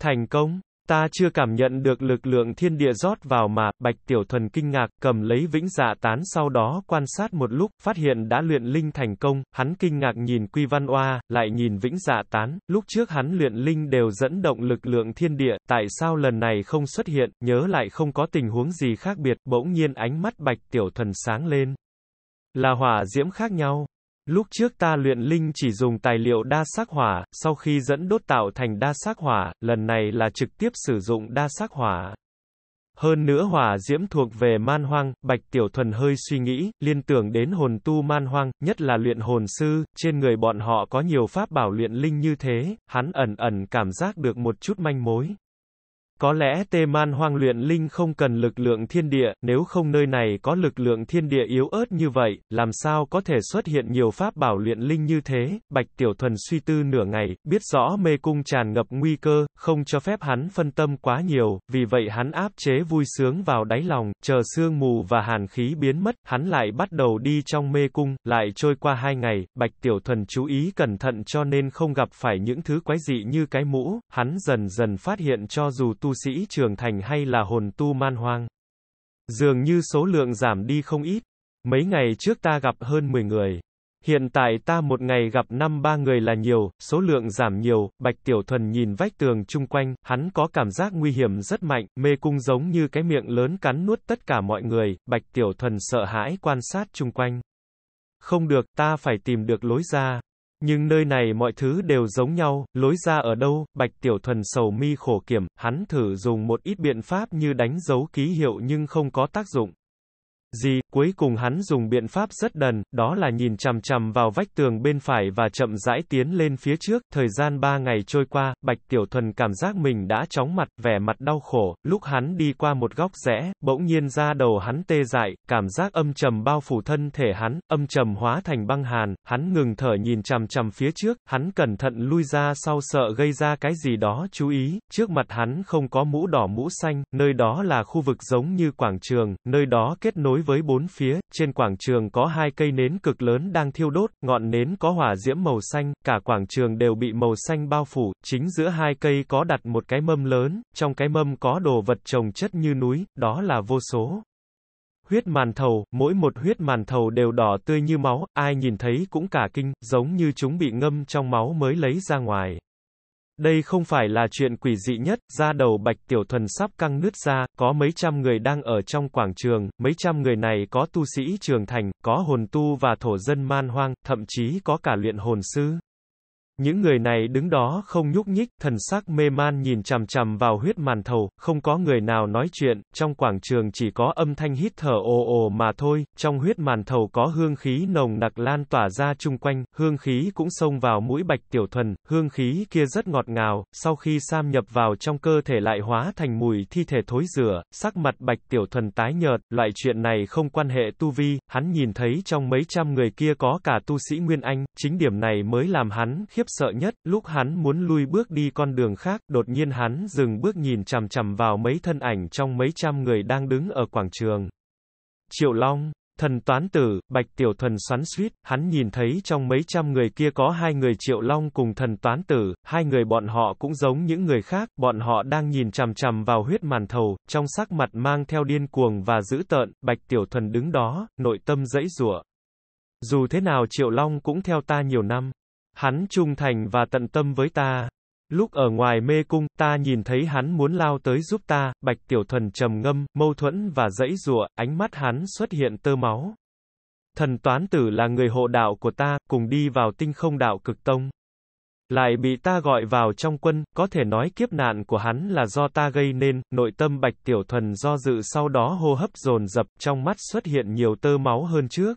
Thành công! Ta chưa cảm nhận được lực lượng thiên địa rót vào mà, Bạch Tiểu Thuần kinh ngạc, cầm lấy vĩnh dạ tán sau đó quan sát một lúc, phát hiện đã luyện linh thành công, hắn kinh ngạc nhìn Quy Văn Oa, lại nhìn vĩnh dạ tán, lúc trước hắn luyện linh đều dẫn động lực lượng thiên địa, tại sao lần này không xuất hiện, nhớ lại không có tình huống gì khác biệt, bỗng nhiên ánh mắt Bạch Tiểu Thuần sáng lên. Là hỏa diễm khác nhau. Lúc trước ta luyện linh chỉ dùng tài liệu đa sắc hỏa, sau khi dẫn đốt tạo thành đa sắc hỏa, lần này là trực tiếp sử dụng đa sắc hỏa. Hơn nữa hỏa diễm thuộc về man hoang, Bạch Tiểu Thuần hơi suy nghĩ, liên tưởng đến hồn tu man hoang, nhất là luyện hồn sư, trên người bọn họ có nhiều pháp bảo luyện linh như thế, hắn ẩn ẩn cảm giác được một chút manh mối. Có lẽ tê man hoang luyện linh không cần lực lượng thiên địa, nếu không nơi này có lực lượng thiên địa yếu ớt như vậy, làm sao có thể xuất hiện nhiều pháp bảo luyện linh như thế, Bạch Tiểu Thuần suy tư nửa ngày, biết rõ mê cung tràn ngập nguy cơ, không cho phép hắn phân tâm quá nhiều, vì vậy hắn áp chế vui sướng vào đáy lòng, chờ sương mù và hàn khí biến mất, hắn lại bắt đầu đi trong mê cung, lại trôi qua hai ngày, Bạch Tiểu Thuần chú ý cẩn thận cho nên không gặp phải những thứ quái dị như cái mũ, hắn dần dần phát hiện cho dù tu sĩ trưởng thành hay là hồn tu man hoang. Dường như số lượng giảm đi không ít. Mấy ngày trước ta gặp hơn 10 người. Hiện tại ta một ngày gặp năm ba người là nhiều, số lượng giảm nhiều, Bạch Tiểu Thuần nhìn vách tường chung quanh, hắn có cảm giác nguy hiểm rất mạnh, mê cung giống như cái miệng lớn cắn nuốt tất cả mọi người, Bạch Tiểu Thuần sợ hãi quan sát chung quanh. Không được, ta phải tìm được lối ra. Nhưng nơi này mọi thứ đều giống nhau, lối ra ở đâu, Bạch Tiểu Thuần sầu mi khổ kiểm, hắn thử dùng một ít biện pháp như đánh dấu ký hiệu nhưng không có tác dụng. Gì, cuối cùng hắn dùng biện pháp rất đần, đó là nhìn chằm chằm vào vách tường bên phải và chậm rãi tiến lên phía trước, thời gian ba ngày trôi qua, Bạch Tiểu Thuần cảm giác mình đã chóng mặt, vẻ mặt đau khổ, lúc hắn đi qua một góc rẽ, bỗng nhiên ra đầu hắn tê dại, cảm giác âm trầm bao phủ thân thể hắn, âm trầm hóa thành băng hàn, hắn ngừng thở nhìn chằm chằm phía trước, hắn cẩn thận lui ra sau sợ gây ra cái gì đó chú ý, trước mặt hắn không có mũ đỏ mũ xanh, nơi đó là khu vực giống như quảng trường, nơi đó kết nối với bốn phía, trên quảng trường có hai cây nến cực lớn đang thiêu đốt, ngọn nến có hỏa diễm màu xanh, cả quảng trường đều bị màu xanh bao phủ, chính giữa hai cây có đặt một cái mâm lớn, trong cái mâm có đồ vật trồng chất như núi, đó là vô số. Huyết màn thầu, mỗi một huyết màn thầu đều đỏ tươi như máu, ai nhìn thấy cũng cả kinh, giống như chúng bị ngâm trong máu mới lấy ra ngoài. Đây không phải là chuyện quỷ dị nhất, da đầu Bạch Tiểu Thuần sắp căng nứt ra, có mấy trăm người đang ở trong quảng trường, mấy trăm người này có tu sĩ trường thành, có hồn tu và thổ dân man hoang, thậm chí có cả luyện hồn sư. Những người này đứng đó không nhúc nhích, thần sắc mê man nhìn chằm chằm vào huyết màn thầu, không có người nào nói chuyện, trong quảng trường chỉ có âm thanh hít thở ồ ồ mà thôi, trong huyết màn thầu có hương khí nồng nặc lan tỏa ra chung quanh, hương khí cũng xông vào mũi bạch tiểu thuần, hương khí kia rất ngọt ngào, sau khi xâm nhập vào trong cơ thể lại hóa thành mùi thi thể thối rửa, sắc mặt bạch tiểu thuần tái nhợt, loại chuyện này không quan hệ tu vi, hắn nhìn thấy trong mấy trăm người kia có cả tu sĩ Nguyên Anh, chính điểm này mới làm hắn khiếp sợ nhất, lúc hắn muốn lui bước đi con đường khác, đột nhiên hắn dừng bước nhìn chằm chằm vào mấy thân ảnh trong mấy trăm người đang đứng ở quảng trường. Triệu Long, thần toán tử, bạch tiểu thuần xoắn suýt, hắn nhìn thấy trong mấy trăm người kia có hai người triệu long cùng thần toán tử, hai người bọn họ cũng giống những người khác, bọn họ đang nhìn chằm chằm vào huyết màn thầu, trong sắc mặt mang theo điên cuồng và dữ tợn, bạch tiểu thuần đứng đó, nội tâm dãy rủa. Dù thế nào triệu long cũng theo ta nhiều năm. Hắn trung thành và tận tâm với ta. Lúc ở ngoài mê cung, ta nhìn thấy hắn muốn lao tới giúp ta, bạch tiểu thuần trầm ngâm, mâu thuẫn và dãy rụa, ánh mắt hắn xuất hiện tơ máu. Thần toán tử là người hộ đạo của ta, cùng đi vào tinh không đạo cực tông. Lại bị ta gọi vào trong quân, có thể nói kiếp nạn của hắn là do ta gây nên, nội tâm bạch tiểu thuần do dự sau đó hô hấp dồn dập, trong mắt xuất hiện nhiều tơ máu hơn trước.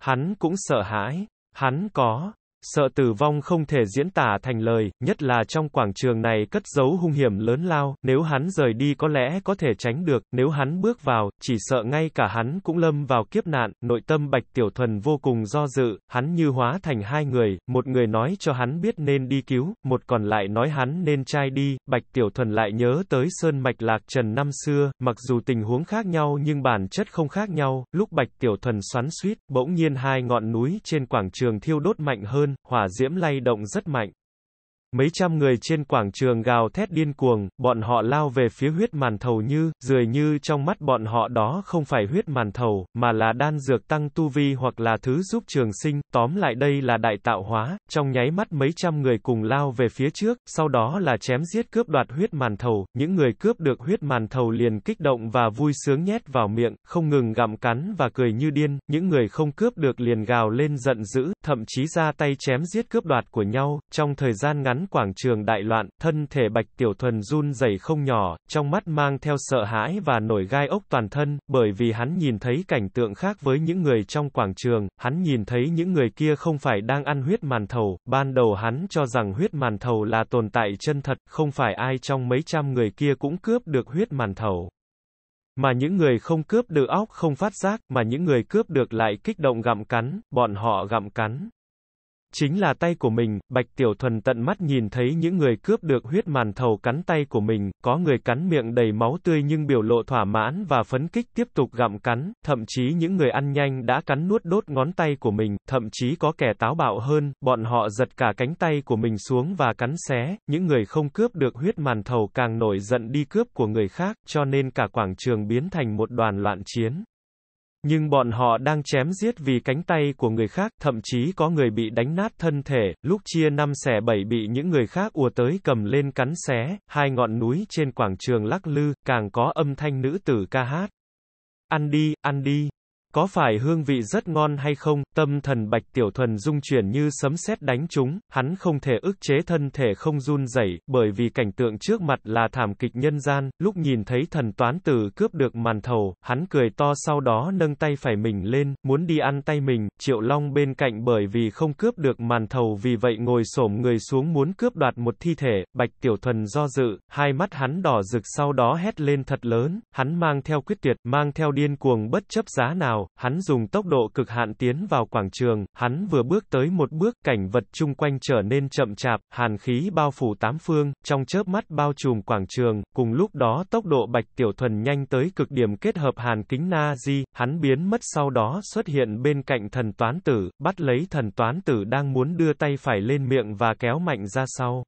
Hắn cũng sợ hãi, hắn có Sợ tử vong không thể diễn tả thành lời, nhất là trong quảng trường này cất giấu hung hiểm lớn lao, nếu hắn rời đi có lẽ có thể tránh được, nếu hắn bước vào, chỉ sợ ngay cả hắn cũng lâm vào kiếp nạn, nội tâm Bạch Tiểu Thuần vô cùng do dự, hắn như hóa thành hai người, một người nói cho hắn biết nên đi cứu, một còn lại nói hắn nên trai đi, Bạch Tiểu Thuần lại nhớ tới Sơn Mạch Lạc Trần năm xưa, mặc dù tình huống khác nhau nhưng bản chất không khác nhau, lúc Bạch Tiểu Thuần xoắn suýt, bỗng nhiên hai ngọn núi trên quảng trường thiêu đốt mạnh hơn, hỏa diễm lay động rất mạnh. Mấy trăm người trên quảng trường gào thét điên cuồng, bọn họ lao về phía huyết màn thầu như, dường như trong mắt bọn họ đó không phải huyết màn thầu, mà là đan dược tăng tu vi hoặc là thứ giúp trường sinh, tóm lại đây là đại tạo hóa, trong nháy mắt mấy trăm người cùng lao về phía trước, sau đó là chém giết cướp đoạt huyết màn thầu, những người cướp được huyết màn thầu liền kích động và vui sướng nhét vào miệng, không ngừng gặm cắn và cười như điên, những người không cướp được liền gào lên giận dữ, thậm chí ra tay chém giết cướp đoạt của nhau, trong thời gian ngắn quảng trường đại loạn, thân thể Bạch Tiểu Thuần run rẩy không nhỏ, trong mắt mang theo sợ hãi và nổi gai ốc toàn thân, bởi vì hắn nhìn thấy cảnh tượng khác với những người trong quảng trường, hắn nhìn thấy những người kia không phải đang ăn huyết màn thầu, ban đầu hắn cho rằng huyết màn thầu là tồn tại chân thật, không phải ai trong mấy trăm người kia cũng cướp được huyết màn thầu. Mà những người không cướp được óc không phát giác, mà những người cướp được lại kích động gặm cắn, bọn họ gặm cắn. Chính là tay của mình, Bạch Tiểu Thuần tận mắt nhìn thấy những người cướp được huyết màn thầu cắn tay của mình, có người cắn miệng đầy máu tươi nhưng biểu lộ thỏa mãn và phấn kích tiếp tục gặm cắn, thậm chí những người ăn nhanh đã cắn nuốt đốt ngón tay của mình, thậm chí có kẻ táo bạo hơn, bọn họ giật cả cánh tay của mình xuống và cắn xé, những người không cướp được huyết màn thầu càng nổi giận đi cướp của người khác, cho nên cả quảng trường biến thành một đoàn loạn chiến. Nhưng bọn họ đang chém giết vì cánh tay của người khác, thậm chí có người bị đánh nát thân thể, lúc chia năm xẻ bảy bị những người khác ùa tới cầm lên cắn xé, hai ngọn núi trên quảng trường lắc lư, càng có âm thanh nữ tử ca hát. Ăn đi, ăn đi. Có phải hương vị rất ngon hay không? Tâm thần Bạch Tiểu Thuần dung chuyển như sấm sét đánh chúng, hắn không thể ức chế thân thể không run rẩy, bởi vì cảnh tượng trước mặt là thảm kịch nhân gian, lúc nhìn thấy thần toán tử cướp được màn thầu, hắn cười to sau đó nâng tay phải mình lên, muốn đi ăn tay mình, Triệu Long bên cạnh bởi vì không cướp được màn thầu vì vậy ngồi xổm người xuống muốn cướp đoạt một thi thể, Bạch Tiểu Thuần do dự, hai mắt hắn đỏ rực sau đó hét lên thật lớn, hắn mang theo quyết tuyệt, mang theo điên cuồng bất chấp giá nào, hắn dùng tốc độ cực hạn tiến vào quảng trường, hắn vừa bước tới một bước, cảnh vật chung quanh trở nên chậm chạp, hàn khí bao phủ tám phương, trong chớp mắt bao trùm quảng trường, cùng lúc đó tốc độ Bạch Tiểu Thuần nhanh tới cực điểm kết hợp hàn kính na di, hắn biến mất sau đó xuất hiện bên cạnh thần toán tử, bắt lấy thần toán tử đang muốn đưa tay phải lên miệng và kéo mạnh ra sau.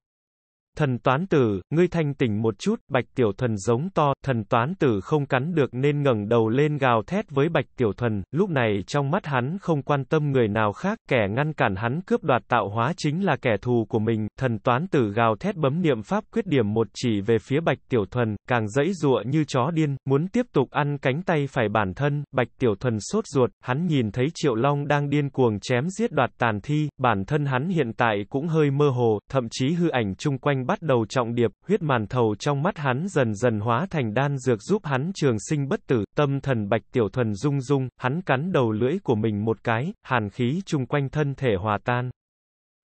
Thần toán tử, ngươi thanh tỉnh một chút, bạch tiểu thần giống to, thần toán tử không cắn được nên ngẩng đầu lên gào thét với bạch tiểu thần lúc này trong mắt hắn không quan tâm người nào khác, kẻ ngăn cản hắn cướp đoạt tạo hóa chính là kẻ thù của mình, thần toán tử gào thét bấm niệm pháp quyết điểm một chỉ về phía bạch tiểu thần càng dẫy dụa như chó điên, muốn tiếp tục ăn cánh tay phải bản thân, bạch tiểu thần sốt ruột, hắn nhìn thấy triệu long đang điên cuồng chém giết đoạt tàn thi, bản thân hắn hiện tại cũng hơi mơ hồ, thậm chí hư ảnh chung quanh bắt đầu trọng điệp, huyết màn thầu trong mắt hắn dần dần hóa thành đan dược giúp hắn trường sinh bất tử, tâm thần bạch tiểu thuần rung rung, hắn cắn đầu lưỡi của mình một cái, hàn khí chung quanh thân thể hòa tan.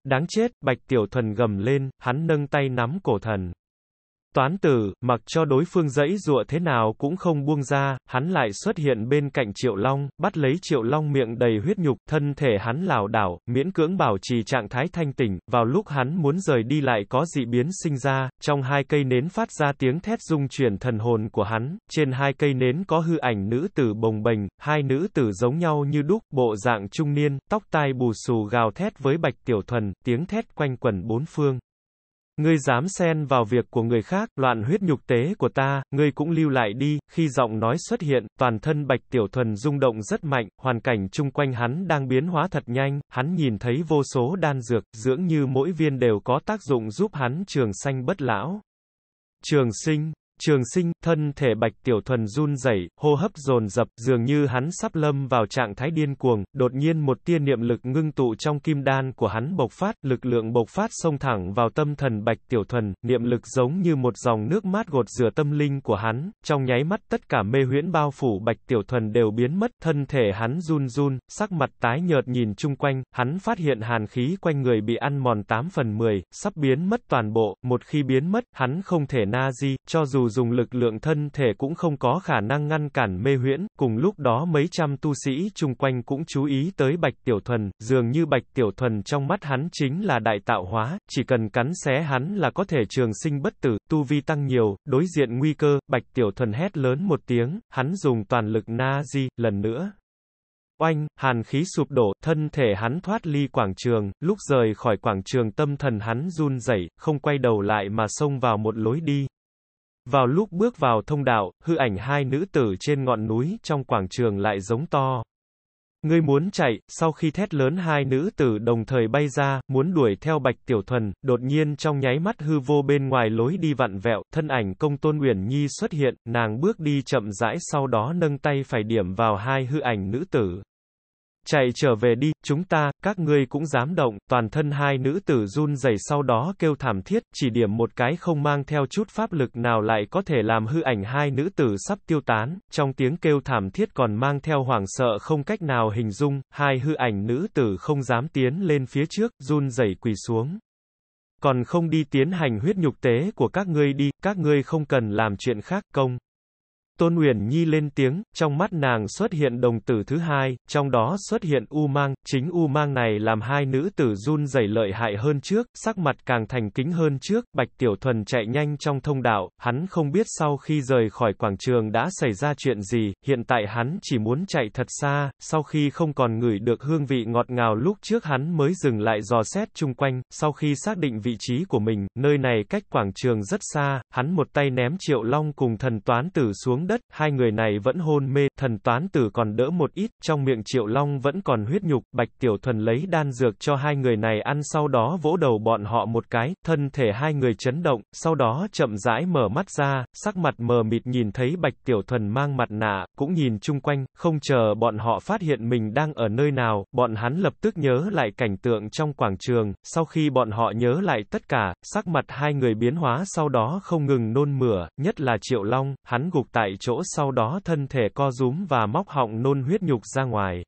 Đáng chết, bạch tiểu thuần gầm lên, hắn nâng tay nắm cổ thần. Toán tử, mặc cho đối phương dãy dụa thế nào cũng không buông ra, hắn lại xuất hiện bên cạnh Triệu Long, bắt lấy Triệu Long miệng đầy huyết nhục, thân thể hắn lảo đảo, miễn cưỡng bảo trì trạng thái thanh tỉnh, vào lúc hắn muốn rời đi lại có dị biến sinh ra, trong hai cây nến phát ra tiếng thét rung chuyển thần hồn của hắn, trên hai cây nến có hư ảnh nữ tử bồng bềnh, hai nữ tử giống nhau như đúc, bộ dạng trung niên, tóc tai bù xù gào thét với Bạch Tiểu Thuần, tiếng thét quanh quẩn bốn phương. Ngươi dám xen vào việc của người khác, loạn huyết nhục tế của ta, ngươi cũng lưu lại đi, khi giọng nói xuất hiện, toàn thân bạch tiểu thuần rung động rất mạnh, hoàn cảnh chung quanh hắn đang biến hóa thật nhanh, hắn nhìn thấy vô số đan dược, dưỡng như mỗi viên đều có tác dụng giúp hắn trường sanh bất lão. Trường sinh Trường sinh, thân thể bạch tiểu thuần run rẩy, hô hấp dồn dập, dường như hắn sắp lâm vào trạng thái điên cuồng, đột nhiên một tia niệm lực ngưng tụ trong kim đan của hắn bộc phát, lực lượng bộc phát xông thẳng vào tâm thần bạch tiểu thuần, niệm lực giống như một dòng nước mát gột rửa tâm linh của hắn, trong nháy mắt tất cả mê huyễn bao phủ bạch tiểu thuần đều biến mất, thân thể hắn run run, sắc mặt tái nhợt nhìn chung quanh, hắn phát hiện hàn khí quanh người bị ăn mòn 8 phần 10, sắp biến mất toàn bộ, một khi biến mất, hắn không thể na di, cho dù dùng lực lượng thân thể cũng không có khả năng ngăn cản mê huyễn, cùng lúc đó mấy trăm tu sĩ chung quanh cũng chú ý tới Bạch Tiểu Thuần, dường như Bạch Tiểu Thuần trong mắt hắn chính là đại tạo hóa, chỉ cần cắn xé hắn là có thể trường sinh bất tử, tu vi tăng nhiều, đối diện nguy cơ, Bạch Tiểu Thuần hét lớn một tiếng, hắn dùng toàn lực na di, lần nữa. Oanh, hàn khí sụp đổ, thân thể hắn thoát ly quảng trường, lúc rời khỏi quảng trường tâm thần hắn run rẩy, không quay đầu lại mà xông vào một lối đi. Vào lúc bước vào thông đạo, hư ảnh hai nữ tử trên ngọn núi trong quảng trường lại giống to. Ngươi muốn chạy, sau khi thét lớn hai nữ tử đồng thời bay ra, muốn đuổi theo Bạch Tiểu Thuần, đột nhiên trong nháy mắt hư vô bên ngoài lối đi vặn vẹo, thân ảnh công tôn Uyển Nhi xuất hiện, nàng bước đi chậm rãi sau đó nâng tay phải điểm vào hai hư ảnh nữ tử. Chạy trở về đi, chúng ta, các ngươi cũng dám động, toàn thân hai nữ tử run rẩy sau đó kêu thảm thiết, chỉ điểm một cái không mang theo chút pháp lực nào lại có thể làm hư ảnh hai nữ tử sắp tiêu tán, trong tiếng kêu thảm thiết còn mang theo hoảng sợ không cách nào hình dung, hai hư ảnh nữ tử không dám tiến lên phía trước, run rẩy quỳ xuống. Còn không đi tiến hành huyết nhục tế của các ngươi đi, các ngươi không cần làm chuyện khác công. Tôn Uyển Nhi lên tiếng, trong mắt nàng xuất hiện đồng tử thứ hai, trong đó xuất hiện u mang, chính u mang này làm hai nữ tử run rẩy lợi hại hơn trước, sắc mặt càng thành kính hơn trước, Bạch Tiểu Thuần chạy nhanh trong thông đạo, hắn không biết sau khi rời khỏi quảng trường đã xảy ra chuyện gì, hiện tại hắn chỉ muốn chạy thật xa, sau khi không còn ngửi được hương vị ngọt ngào lúc trước hắn mới dừng lại dò xét chung quanh, sau khi xác định vị trí của mình, nơi này cách quảng trường rất xa, hắn một tay ném Triệu Long cùng thần toán tử xuống đất, hai người này vẫn hôn mê, thần toán tử còn đỡ một ít, trong miệng triệu long vẫn còn huyết nhục, bạch tiểu thuần lấy đan dược cho hai người này ăn sau đó vỗ đầu bọn họ một cái, thân thể hai người chấn động, sau đó chậm rãi mở mắt ra, sắc mặt mờ mịt nhìn thấy bạch tiểu thuần mang mặt nạ, cũng nhìn chung quanh, không chờ bọn họ phát hiện mình đang ở nơi nào, bọn hắn lập tức nhớ lại cảnh tượng trong quảng trường, sau khi bọn họ nhớ lại tất cả, sắc mặt hai người biến hóa sau đó không ngừng nôn mửa, nhất là triệu long, hắn gục tại chỗ sau đó thân thể co rúm và móc họng nôn huyết nhục ra ngoài.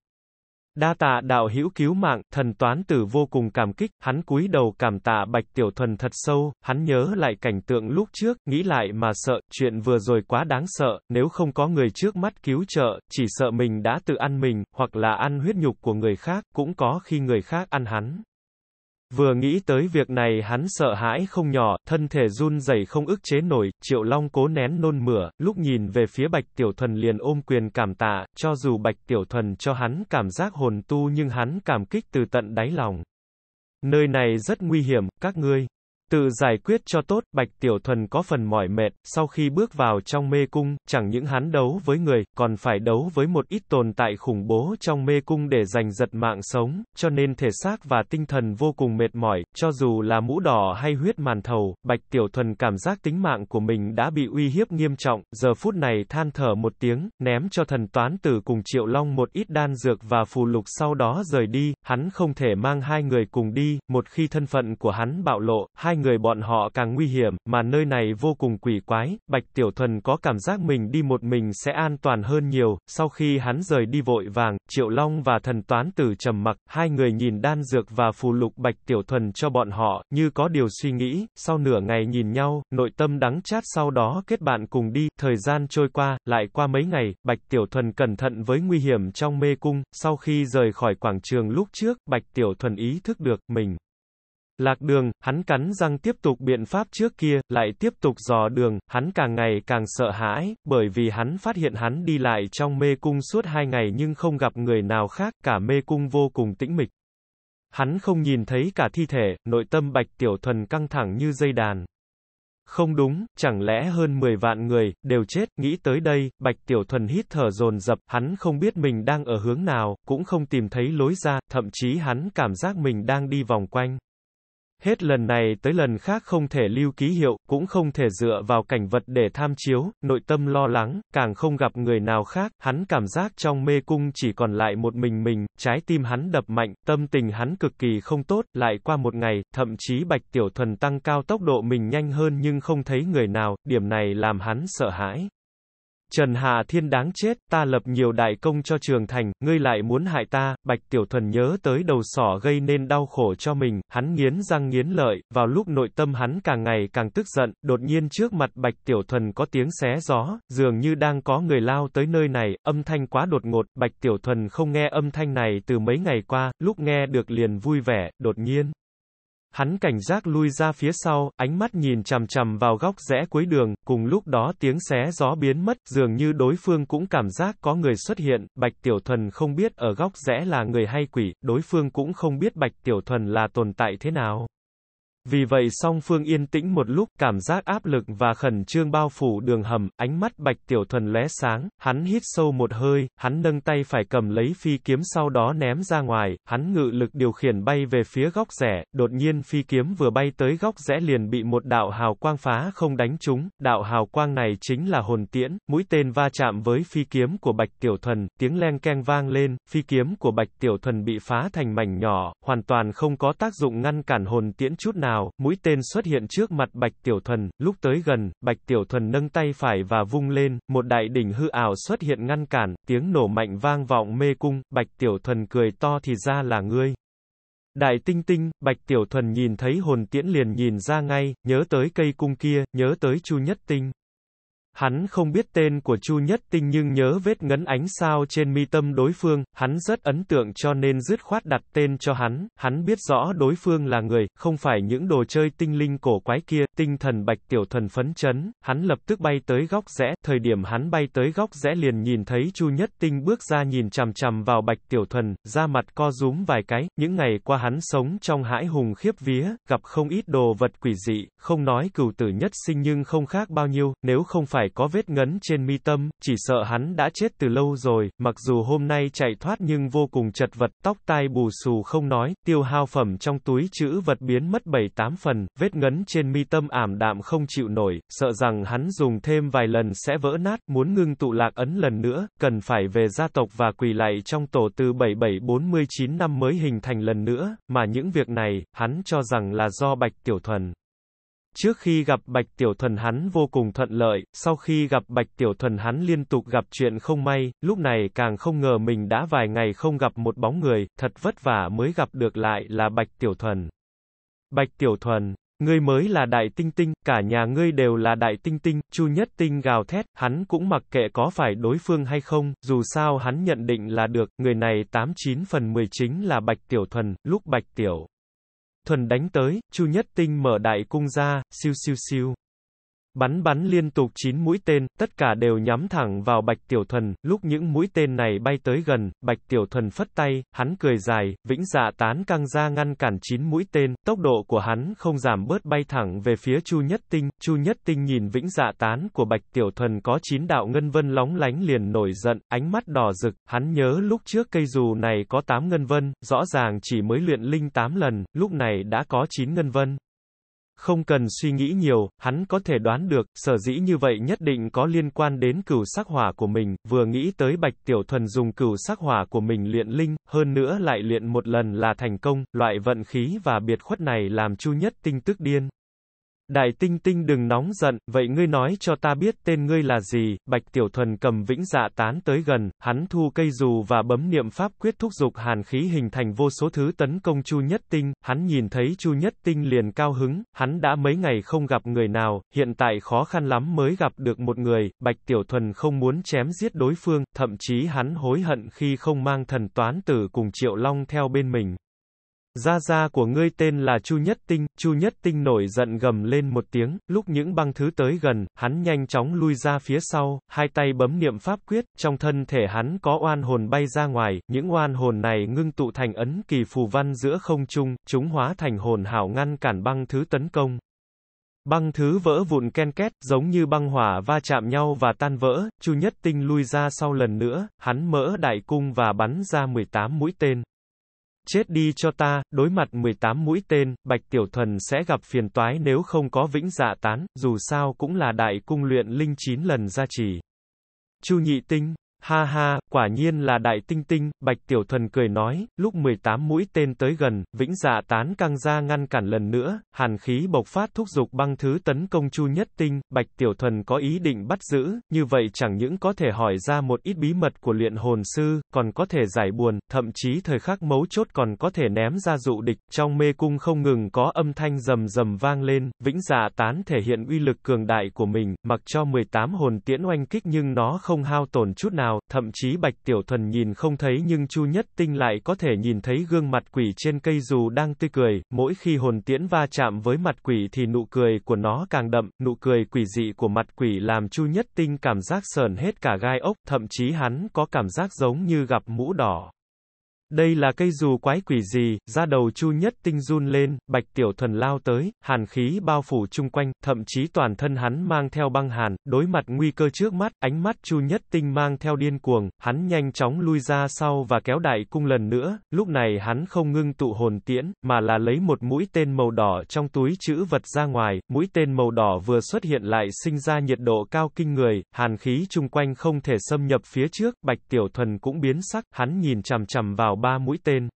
Đa tạ đạo hữu cứu mạng, thần toán tử vô cùng cảm kích, hắn cúi đầu cảm tạ bạch tiểu thuần thật sâu, hắn nhớ lại cảnh tượng lúc trước, nghĩ lại mà sợ, chuyện vừa rồi quá đáng sợ, nếu không có người trước mắt cứu trợ, chỉ sợ mình đã tự ăn mình, hoặc là ăn huyết nhục của người khác, cũng có khi người khác ăn hắn. Vừa nghĩ tới việc này hắn sợ hãi không nhỏ, thân thể run rẩy không ức chế nổi, Triệu Long cố nén nôn mửa, lúc nhìn về phía Bạch Tiểu Thuần liền ôm quyền cảm tạ, cho dù Bạch Tiểu Thuần cho hắn cảm giác hồn tu nhưng hắn cảm kích từ tận đáy lòng. Nơi này rất nguy hiểm, các ngươi. Tự giải quyết cho tốt, Bạch Tiểu Thuần có phần mỏi mệt, sau khi bước vào trong mê cung, chẳng những hắn đấu với người, còn phải đấu với một ít tồn tại khủng bố trong mê cung để giành giật mạng sống, cho nên thể xác và tinh thần vô cùng mệt mỏi, cho dù là mũ đỏ hay huyết màn thầu, Bạch Tiểu Thuần cảm giác tính mạng của mình đã bị uy hiếp nghiêm trọng, giờ phút này than thở một tiếng, ném cho thần toán tử cùng Triệu Long một ít đan dược và phù lục sau đó rời đi, hắn không thể mang hai người cùng đi, một khi thân phận của hắn bạo lộ, hai người bọn họ càng nguy hiểm, mà nơi này vô cùng quỷ quái, Bạch Tiểu Thuần có cảm giác mình đi một mình sẽ an toàn hơn nhiều, sau khi hắn rời đi vội vàng, Triệu Long và thần toán tử trầm mặc, hai người nhìn đan dược và phù lục Bạch Tiểu Thuần cho bọn họ, như có điều suy nghĩ, sau nửa ngày nhìn nhau, nội tâm đắng chát sau đó kết bạn cùng đi, thời gian trôi qua, lại qua mấy ngày, Bạch Tiểu Thuần cẩn thận với nguy hiểm trong mê cung, sau khi rời khỏi quảng trường lúc trước, Bạch Tiểu Thuần ý thức được, mình. Lạc đường, hắn cắn răng tiếp tục biện pháp trước kia, lại tiếp tục dò đường, hắn càng ngày càng sợ hãi, bởi vì hắn phát hiện hắn đi lại trong mê cung suốt hai ngày nhưng không gặp người nào khác, cả mê cung vô cùng tĩnh mịch. Hắn không nhìn thấy cả thi thể, nội tâm bạch tiểu thuần căng thẳng như dây đàn. Không đúng, chẳng lẽ hơn 10 vạn người, đều chết, nghĩ tới đây, Bạch Tiểu Thuần hít thở dồn dập, hắn không biết mình đang ở hướng nào, cũng không tìm thấy lối ra, thậm chí hắn cảm giác mình đang đi vòng quanh. Hết lần này tới lần khác không thể lưu ký hiệu, cũng không thể dựa vào cảnh vật để tham chiếu, nội tâm lo lắng, càng không gặp người nào khác, hắn cảm giác trong mê cung chỉ còn lại một mình mình, trái tim hắn đập mạnh, tâm tình hắn cực kỳ không tốt, lại qua một ngày, thậm chí Bạch Tiểu Thuần tăng cao tốc độ mình nhanh hơn nhưng không thấy người nào, điểm này làm hắn sợ hãi. Trần Hà Thiên đáng chết, ta lập nhiều đại công cho trường thành, ngươi lại muốn hại ta, Bạch Tiểu Thuần nhớ tới đầu sỏ gây nên đau khổ cho mình, hắn nghiến răng nghiến lợi, vào lúc nội tâm hắn càng ngày càng tức giận, đột nhiên trước mặt Bạch Tiểu Thuần có tiếng xé gió, dường như đang có người lao tới nơi này, âm thanh quá đột ngột, Bạch Tiểu Thuần không nghe âm thanh này từ mấy ngày qua, lúc nghe được liền vui vẻ, đột nhiên. Hắn cảnh giác lui ra phía sau, ánh mắt nhìn chằm chằm vào góc rẽ cuối đường, cùng lúc đó tiếng xé gió biến mất, dường như đối phương cũng cảm giác có người xuất hiện, Bạch Tiểu Thuần không biết ở góc rẽ là người hay quỷ, đối phương cũng không biết Bạch Tiểu Thuần là tồn tại thế nào. Vì vậy song phương yên tĩnh một lúc, cảm giác áp lực và khẩn trương bao phủ đường hầm, ánh mắt bạch tiểu thuần lóe sáng, hắn hít sâu một hơi, hắn nâng tay phải cầm lấy phi kiếm sau đó ném ra ngoài, hắn ngự lực điều khiển bay về phía góc rẽ, đột nhiên phi kiếm vừa bay tới góc rẽ liền bị một đạo hào quang phá không đánh trúng, đạo hào quang này chính là hồn tiễn, mũi tên va chạm với phi kiếm của bạch tiểu thuần, tiếng leng keng vang lên, phi kiếm của bạch tiểu thuần bị phá thành mảnh nhỏ, hoàn toàn không có tác dụng ngăn cản hồn tiễn chút nào nào, mũi tên xuất hiện trước mặt Bạch Tiểu Thuần, lúc tới gần, Bạch Tiểu Thuần nâng tay phải và vung lên, một đại đỉnh hư ảo xuất hiện ngăn cản, tiếng nổ mạnh vang vọng mê cung, Bạch Tiểu Thuần cười to thì ra là ngươi. Đại tinh tinh, Bạch Tiểu Thuần nhìn thấy hồn tiễn liền nhìn ra ngay, nhớ tới cây cung kia, nhớ tới Chu Nhất Tinh. Hắn không biết tên của Chu Nhất Tinh nhưng nhớ vết ngấn ánh sao trên mi tâm đối phương, hắn rất ấn tượng cho nên dứt khoát đặt tên cho hắn, hắn biết rõ đối phương là người, không phải những đồ chơi tinh linh cổ quái kia, tinh thần bạch tiểu thần phấn chấn, hắn lập tức bay tới góc rẽ, thời điểm hắn bay tới góc rẽ liền nhìn thấy Chu Nhất Tinh bước ra nhìn chằm chằm vào bạch tiểu thần, ra mặt co rúm vài cái, những ngày qua hắn sống trong hãi hùng khiếp vía, gặp không ít đồ vật quỷ dị, không nói cửu tử nhất sinh nhưng không khác bao nhiêu, nếu không phải phải có vết ngấn trên mi tâm, chỉ sợ hắn đã chết từ lâu rồi, mặc dù hôm nay chạy thoát nhưng vô cùng chật vật, tóc tai bù xù không nói, tiêu hao phẩm trong túi chữ vật biến mất bảy tám phần, vết ngấn trên mi tâm ảm đạm không chịu nổi, sợ rằng hắn dùng thêm vài lần sẽ vỡ nát, muốn ngưng tụ lạc ấn lần nữa, cần phải về gia tộc và quỳ lạy trong tổ từ 7749 năm mới hình thành lần nữa, mà những việc này, hắn cho rằng là do Bạch Tiểu Thuần. Trước khi gặp Bạch Tiểu Thuần hắn vô cùng thuận lợi, sau khi gặp Bạch Tiểu Thuần hắn liên tục gặp chuyện không may, lúc này càng không ngờ mình đã vài ngày không gặp một bóng người, thật vất vả mới gặp được lại là Bạch Tiểu Thuần. Bạch Tiểu Thuần, ngươi mới là đại tinh tinh, cả nhà ngươi đều là đại tinh tinh, Chu Nhất Tinh gào thét, hắn cũng mặc kệ có phải đối phương hay không, dù sao hắn nhận định là được, người này 89 phần 10 chính là Bạch Tiểu Thuần, lúc Bạch Tiểu Thuần đánh tới, Chu Nhất Tinh mở đại cung ra, siêu siêu siêu. Bắn bắn liên tục 9 mũi tên, tất cả đều nhắm thẳng vào Bạch Tiểu Thuần, lúc những mũi tên này bay tới gần, Bạch Tiểu Thuần phất tay, hắn cười dài, vĩnh dạ tán căng ra ngăn cản 9 mũi tên, tốc độ của hắn không giảm bớt bay thẳng về phía Chu Nhất Tinh, Chu Nhất Tinh nhìn vĩnh dạ tán của Bạch Tiểu Thuần có 9 đạo ngân vân lóng lánh liền nổi giận, ánh mắt đỏ rực, hắn nhớ lúc trước cây dù này có 8 ngân vân, rõ ràng chỉ mới luyện linh 8 lần, lúc này đã có 9 ngân vân. Không cần suy nghĩ nhiều, hắn có thể đoán được, sở dĩ như vậy nhất định có liên quan đến cửu sắc hỏa của mình, vừa nghĩ tới Bạch Tiểu Thuần dùng cửu sắc hỏa của mình luyện linh, hơn nữa lại luyện một lần là thành công, loại vận khí và biệt khuất này làm Chu Nhất Tinh tức điên. Đại tinh tinh đừng nóng giận, vậy ngươi nói cho ta biết tên ngươi là gì, bạch tiểu thuần cầm vĩnh dạ tán tới gần, hắn thu cây dù và bấm niệm pháp quyết thúc dục hàn khí hình thành vô số thứ tấn công chu nhất tinh, hắn nhìn thấy chu nhất tinh liền cao hứng, hắn đã mấy ngày không gặp người nào, hiện tại khó khăn lắm mới gặp được một người, bạch tiểu thuần không muốn chém giết đối phương, thậm chí hắn hối hận khi không mang thần toán tử cùng triệu long theo bên mình. Gia gia của ngươi tên là Chu Nhất Tinh, Chu Nhất Tinh nổi giận gầm lên một tiếng, lúc những băng thứ tới gần, hắn nhanh chóng lui ra phía sau, hai tay bấm niệm pháp quyết, trong thân thể hắn có oan hồn bay ra ngoài, những oan hồn này ngưng tụ thành ấn kỳ phù văn giữa không trung, chúng hóa thành hồn hảo ngăn cản băng thứ tấn công. Băng thứ vỡ vụn ken két, giống như băng hỏa va chạm nhau và tan vỡ, Chu Nhất Tinh lui ra sau lần nữa, hắn mỡ đại cung và bắn ra 18 mũi tên. Chết đi cho ta, đối mặt 18 mũi tên, Bạch Tiểu Thuần sẽ gặp phiền toái nếu không có vĩnh dạ tán, dù sao cũng là đại cung luyện linh 9 lần gia trì. Chu Nhị Tinh Ha ha, quả nhiên là đại tinh tinh, Bạch Tiểu Thuần cười nói, lúc 18 mũi tên tới gần, vĩnh dạ tán căng ra ngăn cản lần nữa, hàn khí bộc phát thúc dục băng thứ tấn công Chu Nhất Tinh, Bạch Tiểu Thuần có ý định bắt giữ, như vậy chẳng những có thể hỏi ra một ít bí mật của luyện hồn sư, còn có thể giải buồn, thậm chí thời khắc mấu chốt còn có thể ném ra dụ địch, trong mê cung không ngừng có âm thanh rầm rầm vang lên, vĩnh dạ tán thể hiện uy lực cường đại của mình, mặc cho 18 hồn tiễn oanh kích nhưng nó không hao tổn chút nào nào, thậm chí Bạch Tiểu Thuần nhìn không thấy nhưng Chu Nhất Tinh lại có thể nhìn thấy gương mặt quỷ trên cây dù đang tươi cười, mỗi khi hồn tiễn va chạm với mặt quỷ thì nụ cười của nó càng đậm, nụ cười quỷ dị của mặt quỷ làm Chu Nhất Tinh cảm giác sờn hết cả gai ốc, thậm chí hắn có cảm giác giống như gặp mũ đỏ. Đây là cây dù quái quỷ gì, ra đầu chu nhất tinh run lên, bạch tiểu thuần lao tới, hàn khí bao phủ chung quanh, thậm chí toàn thân hắn mang theo băng hàn, đối mặt nguy cơ trước mắt, ánh mắt chu nhất tinh mang theo điên cuồng, hắn nhanh chóng lui ra sau và kéo đại cung lần nữa, lúc này hắn không ngưng tụ hồn tiễn, mà là lấy một mũi tên màu đỏ trong túi chữ vật ra ngoài, mũi tên màu đỏ vừa xuất hiện lại sinh ra nhiệt độ cao kinh người, hàn khí chung quanh không thể xâm nhập phía trước, bạch tiểu thuần cũng biến sắc, hắn nhìn chằm chằm vào ba mũi tên.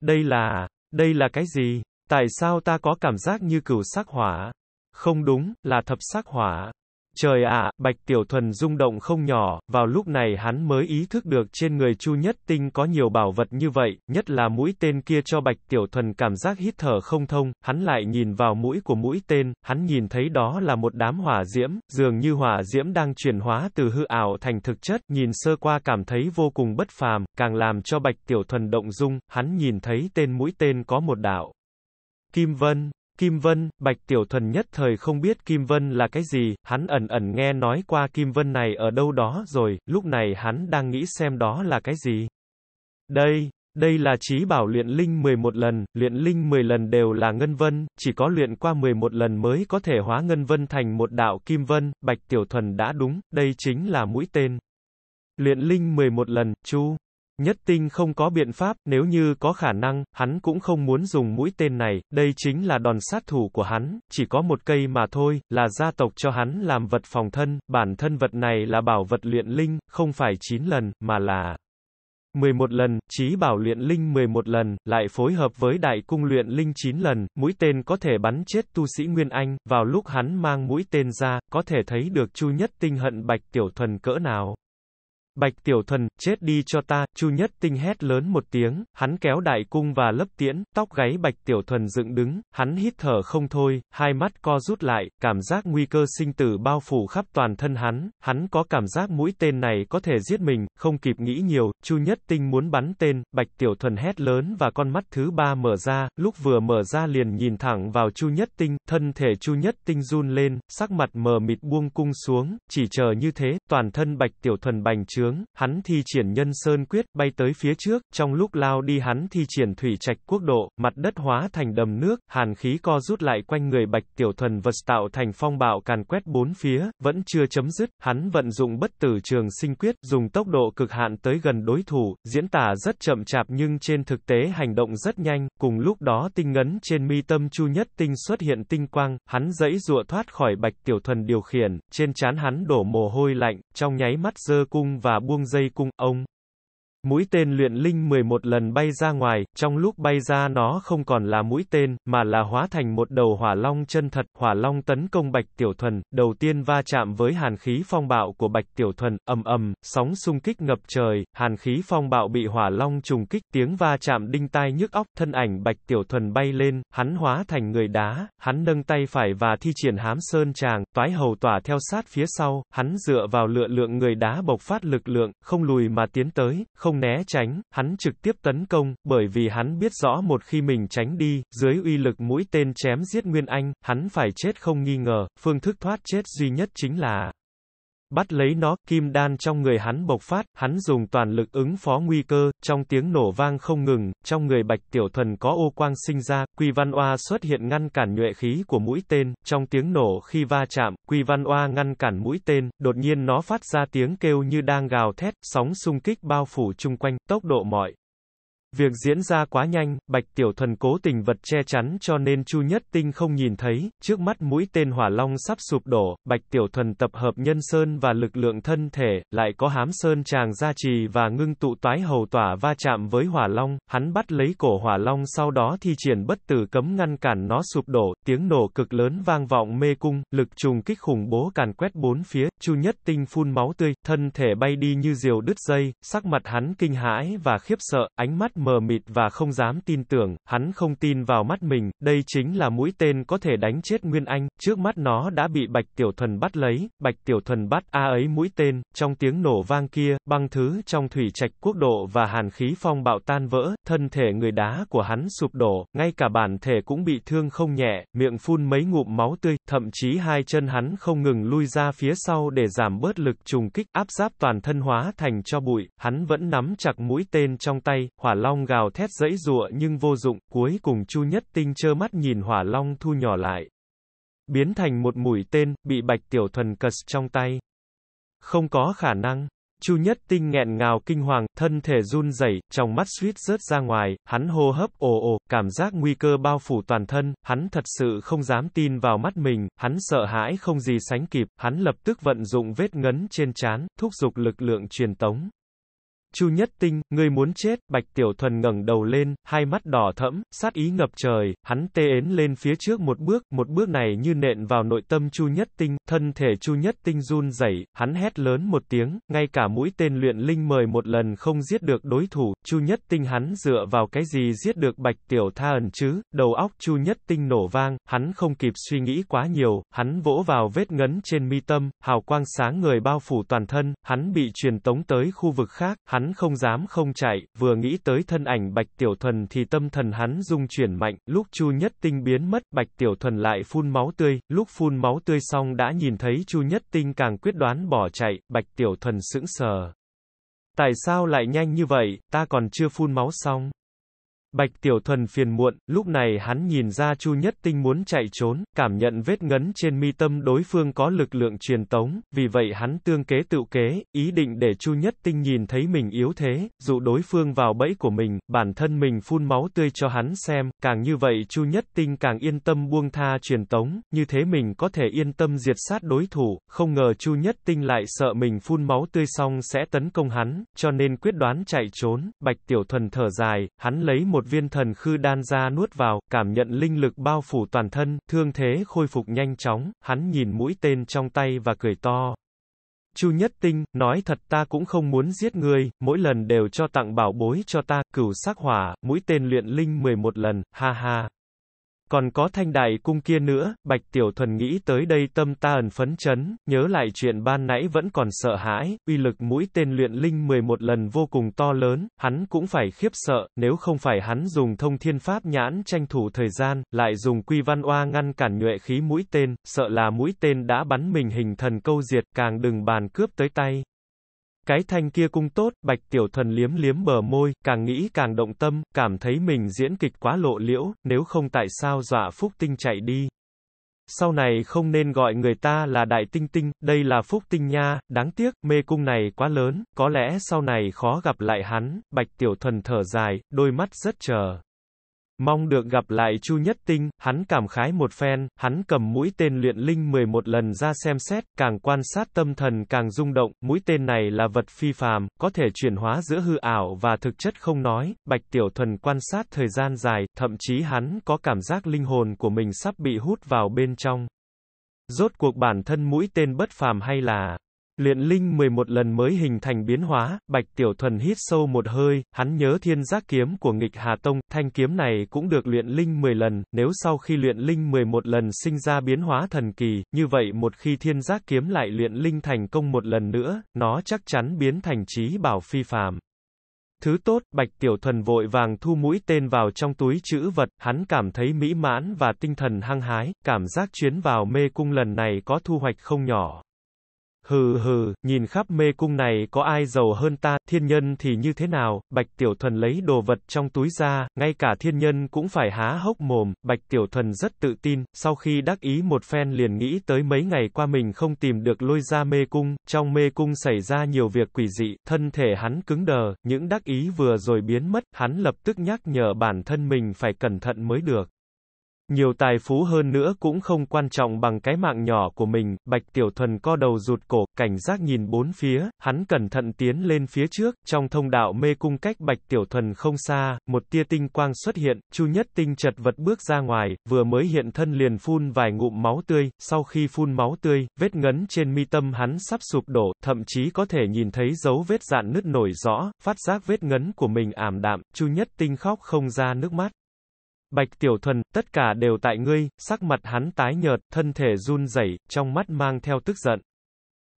Đây là, đây là cái gì? Tại sao ta có cảm giác như cửu sắc hỏa? Không đúng, là thập sắc hỏa. Trời ạ, Bạch Tiểu Thuần rung động không nhỏ, vào lúc này hắn mới ý thức được trên người Chu Nhất Tinh có nhiều bảo vật như vậy, nhất là mũi tên kia cho Bạch Tiểu Thuần cảm giác hít thở không thông, hắn lại nhìn vào mũi của mũi tên, hắn nhìn thấy đó là một đám hỏa diễm, dường như hỏa diễm đang chuyển hóa từ hư ảo thành thực chất, nhìn sơ qua cảm thấy vô cùng bất phàm, càng làm cho Bạch Tiểu Thuần động dung, hắn nhìn thấy tên mũi tên có một đạo. Kim Vân, Kim Vân, Bạch Tiểu Thuần nhất thời không biết Kim Vân là cái gì, hắn ẩn ẩn nghe nói qua Kim Vân này ở đâu đó rồi, lúc này hắn đang nghĩ xem đó là cái gì. Đây, đây là trí bảo luyện linh 11 lần, luyện linh 10 lần đều là ngân vân, chỉ có luyện qua 11 lần mới có thể hóa ngân vân thành một đạo kim vân, Bạch Tiểu Thuần đã đúng, đây chính là mũi tên. Luyện linh 11 lần, chu. Nhất tinh không có biện pháp, nếu như có khả năng, hắn cũng không muốn dùng mũi tên này, đây chính là đòn sát thủ của hắn, chỉ có một cây mà thôi, là gia tộc cho hắn làm vật phòng thân, bản thân vật này là bảo vật luyện linh, không phải 9 lần, mà là 11 lần, trí bảo luyện linh 11 lần, lại phối hợp với đại cung luyện linh 9 lần, mũi tên có thể bắn chết tu sĩ Nguyên Anh, vào lúc hắn mang mũi tên ra, có thể thấy được Chu Nhất Tinh hận Bạch Tiểu Thuần cỡ nào. Bạch Tiểu Thuần, chết đi cho ta, Chu Nhất Tinh hét lớn một tiếng, hắn kéo đại cung và lấp tiễn, tóc gáy Bạch Tiểu Thuần dựng đứng, hắn hít thở không thôi, hai mắt co rút lại, cảm giác nguy cơ sinh tử bao phủ khắp toàn thân hắn, hắn có cảm giác mũi tên này có thể giết mình, không kịp nghĩ nhiều, Chu Nhất Tinh muốn bắn tên, Bạch Tiểu Thuần hét lớn và con mắt thứ ba mở ra, lúc vừa mở ra liền nhìn thẳng vào Chu Nhất Tinh, thân thể Chu Nhất Tinh run lên, sắc mặt mờ mịt buông cung xuống, chỉ chờ như thế, toàn thân Bạch Tiểu Thuần bành trướng, hắn thi triển nhân sơn quyết, bay tới phía trước, trong lúc lao đi hắn thi triển thủy trạch quốc độ, mặt đất hóa thành đầm nước, hàn khí co rút lại quanh người Bạch Tiểu Thuần vật tạo thành phong bạo càn quét bốn phía, vẫn chưa chấm dứt, hắn vận dụng bất tử trường sinh quyết, dùng tốc độ cực hạn tới gần đối thủ, diễn tả rất chậm chạp nhưng trên thực tế hành động rất nhanh, cùng lúc đó tinh ngấn trên mi tâm Chu Nhất Tinh xuất hiện tinh quang, hắn dãy dụa thoát khỏi Bạch Tiểu Thuần điều khiển, trên trán hắn đổ mồ hôi lạnh, trong nháy mắt dơ cung và buông dây cung, ông. Mũi tên luyện linh 11 lần bay ra ngoài, trong lúc bay ra nó không còn là mũi tên, mà là hóa thành một đầu hỏa long chân thật, hỏa long tấn công Bạch Tiểu Thuần, đầu tiên va chạm với hàn khí phong bạo của Bạch Tiểu Thuần, ầm ầm, sóng xung kích ngập trời, hàn khí phong bạo bị hỏa long trùng kích, tiếng va chạm đinh tai nhức óc, thân ảnh Bạch Tiểu Thuần bay lên, hắn hóa thành người đá, hắn nâng tay phải và thi triển hám sơn tràng, toái hầu tỏa theo sát phía sau, hắn dựa vào lựa lượng người đá bộc phát lực lượng, không lùi mà tiến tới, không không né tránh, hắn trực tiếp tấn công, bởi vì hắn biết rõ một khi mình tránh đi, dưới uy lực mũi tên chém giết Nguyên Anh, hắn phải chết không nghi ngờ, phương thức thoát chết duy nhất chính là Bắt lấy nó, kim đan trong người hắn bộc phát, hắn dùng toàn lực ứng phó nguy cơ, trong tiếng nổ vang không ngừng, trong người bạch tiểu thuần có ô quang sinh ra, Quy Văn Oa xuất hiện ngăn cản nhuệ khí của mũi tên, trong tiếng nổ khi va chạm, Quy Văn Oa ngăn cản mũi tên, đột nhiên nó phát ra tiếng kêu như đang gào thét, sóng xung kích bao phủ chung quanh, tốc độ mọi Việc diễn ra quá nhanh, Bạch Tiểu Thuần cố tình vật che chắn cho nên Chu Nhất Tinh không nhìn thấy, trước mắt mũi tên hỏa long sắp sụp đổ, Bạch Tiểu Thuần tập hợp nhân sơn và lực lượng thân thể, lại có hám sơn tràng gia trì và ngưng tụ toái hầu tỏa va chạm với hỏa long, hắn bắt lấy cổ hỏa long sau đó thi triển bất tử cấm ngăn cản nó sụp đổ, tiếng nổ cực lớn vang vọng mê cung, lực trùng kích khủng bố càn quét bốn phía, Chu Nhất Tinh phun máu tươi, thân thể bay đi như diều đứt dây, sắc mặt hắn kinh hãi và khiếp sợ, ánh mắt mờ mịt và không dám tin tưởng, hắn không tin vào mắt mình, đây chính là mũi tên có thể đánh chết Nguyên Anh, trước mắt nó đã bị Bạch Tiểu Thuần bắt lấy, Bạch Tiểu Thuần bắt A ấy mũi tên, trong tiếng nổ vang kia, băng thứ trong thủy trạch quốc độ và hàn khí phong bạo tan vỡ, thân thể người đá của hắn sụp đổ, ngay cả bản thể cũng bị thương không nhẹ, miệng phun mấy ngụm máu tươi, thậm chí hai chân hắn không ngừng lui ra phía sau để giảm bớt lực trùng kích, áp giáp toàn thân hóa thành cho bụi, hắn vẫn nắm chặt mũi tên trong tay, hỏa long gào thét dẫy dụa nhưng vô dụng, cuối cùng Chu Nhất Tinh trơ mắt nhìn hỏa long thu nhỏ lại. Biến thành một mũi tên, bị bạch tiểu thuần cật trong tay. Không có khả năng. Chu Nhất Tinh nghẹn ngào kinh hoàng, thân thể run rẩy, trong mắt suýt rớt ra ngoài, hắn hô hấp ồ ồ, cảm giác nguy cơ bao phủ toàn thân, hắn thật sự không dám tin vào mắt mình, hắn sợ hãi không gì sánh kịp, hắn lập tức vận dụng vết ngấn trên trán, thúc giục lực lượng truyền tống. Chu Nhất Tinh, ngươi muốn chết, Bạch Tiểu Thuần ngẩng đầu lên, hai mắt đỏ thẫm, sát ý ngập trời, hắn tê ến lên phía trước một bước, một bước này như nện vào nội tâm Chu Nhất Tinh, thân thể Chu Nhất Tinh run rẩy, hắn hét lớn một tiếng, ngay cả mũi tên luyện linh mời một lần không giết được đối thủ, Chu Nhất Tinh hắn dựa vào cái gì giết được Bạch Tiểu Tha ẩn chứ, đầu óc Chu Nhất Tinh nổ vang, hắn không kịp suy nghĩ quá nhiều, hắn vỗ vào vết ngấn trên mi tâm, hào quang sáng người bao phủ toàn thân, hắn bị truyền tống tới khu vực khác, hắn hắn không dám không chạy, vừa nghĩ tới thân ảnh Bạch Tiểu Thuần thì tâm thần hắn rung chuyển mạnh, lúc Chu Nhất Tinh biến mất, Bạch Tiểu Thuần lại phun máu tươi, lúc phun máu tươi xong đã nhìn thấy Chu Nhất Tinh càng quyết đoán bỏ chạy, Bạch Tiểu Thuần sững sờ. Tại sao lại nhanh như vậy, ta còn chưa phun máu xong. Bạch Tiểu Thuần phiền muộn, lúc này hắn nhìn ra Chu Nhất Tinh muốn chạy trốn, cảm nhận vết ngấn trên mi tâm đối phương có lực lượng truyền tống, vì vậy hắn tương kế tự kế, ý định để Chu Nhất Tinh nhìn thấy mình yếu thế, dụ đối phương vào bẫy của mình, bản thân mình phun máu tươi cho hắn xem, càng như vậy Chu Nhất Tinh càng yên tâm buông tha truyền tống, như thế mình có thể yên tâm diệt sát đối thủ, không ngờ Chu Nhất Tinh lại sợ mình phun máu tươi xong sẽ tấn công hắn, cho nên quyết đoán chạy trốn, Bạch Tiểu Thuần thở dài, hắn lấy một một viên thần khư đan ra nuốt vào, cảm nhận linh lực bao phủ toàn thân, thương thế khôi phục nhanh chóng, hắn nhìn mũi tên trong tay và cười to. Chu Nhất Tinh, nói thật ta cũng không muốn giết ngươi, mỗi lần đều cho tặng bảo bối cho ta, cửu sắc hỏa, mũi tên luyện linh 11 lần, ha ha. Còn có thanh đại cung kia nữa, Bạch Tiểu Thuần nghĩ tới đây tâm ta ẩn phấn chấn, nhớ lại chuyện ban nãy vẫn còn sợ hãi, uy lực mũi tên luyện linh 11 lần vô cùng to lớn, hắn cũng phải khiếp sợ, nếu không phải hắn dùng thông thiên pháp nhãn tranh thủ thời gian, lại dùng quy văn oa ngăn cản nhuệ khí mũi tên, sợ là mũi tên đã bắn mình hình thần câu diệt, càng đừng bàn cướp tới tay. Cái thanh kia cung tốt, bạch tiểu thần liếm liếm bờ môi, càng nghĩ càng động tâm, cảm thấy mình diễn kịch quá lộ liễu, nếu không tại sao dọa phúc tinh chạy đi. Sau này không nên gọi người ta là đại tinh tinh, đây là phúc tinh nha, đáng tiếc, mê cung này quá lớn, có lẽ sau này khó gặp lại hắn, bạch tiểu thần thở dài, đôi mắt rất chờ. Mong được gặp lại Chu Nhất Tinh, hắn cảm khái một phen, hắn cầm mũi tên luyện linh 11 lần ra xem xét, càng quan sát tâm thần càng rung động, mũi tên này là vật phi phàm, có thể chuyển hóa giữa hư ảo và thực chất không nói, Bạch Tiểu Thuần quan sát thời gian dài, thậm chí hắn có cảm giác linh hồn của mình sắp bị hút vào bên trong. Rốt cuộc bản thân mũi tên bất phàm hay là Luyện linh 11 lần mới hình thành biến hóa, Bạch Tiểu Thuần hít sâu một hơi, hắn nhớ thiên giác kiếm của nghịch Hà Tông, thanh kiếm này cũng được luyện linh 10 lần, nếu sau khi luyện linh 11 lần sinh ra biến hóa thần kỳ, như vậy một khi thiên giác kiếm lại luyện linh thành công một lần nữa, nó chắc chắn biến thành trí bảo phi phàm. Thứ tốt, Bạch Tiểu Thuần vội vàng thu mũi tên vào trong túi chữ vật, hắn cảm thấy mỹ mãn và tinh thần hăng hái, cảm giác chuyến vào mê cung lần này có thu hoạch không nhỏ. Hừ hừ, nhìn khắp mê cung này có ai giàu hơn ta, thiên nhân thì như thế nào, Bạch Tiểu Thuần lấy đồ vật trong túi ra, ngay cả thiên nhân cũng phải há hốc mồm, Bạch Tiểu Thuần rất tự tin, sau khi đắc ý một phen liền nghĩ tới mấy ngày qua mình không tìm được lôi ra mê cung, trong mê cung xảy ra nhiều việc quỷ dị, thân thể hắn cứng đờ, những đắc ý vừa rồi biến mất, hắn lập tức nhắc nhở bản thân mình phải cẩn thận mới được. Nhiều tài phú hơn nữa cũng không quan trọng bằng cái mạng nhỏ của mình, Bạch Tiểu Thuần co đầu rụt cổ, cảnh giác nhìn bốn phía, hắn cẩn thận tiến lên phía trước, trong thông đạo mê cung cách Bạch Tiểu Thuần không xa, một tia tinh quang xuất hiện, Chu Nhất Tinh chật vật bước ra ngoài, vừa mới hiện thân liền phun vài ngụm máu tươi, sau khi phun máu tươi, vết ngấn trên mi tâm hắn sắp sụp đổ, thậm chí có thể nhìn thấy dấu vết dạn nứt nổi rõ, phát giác vết ngấn của mình ảm đạm, Chu Nhất Tinh khóc không ra nước mắt. Bạch Tiểu Thuần, tất cả đều tại ngươi, sắc mặt hắn tái nhợt, thân thể run rẩy, trong mắt mang theo tức giận.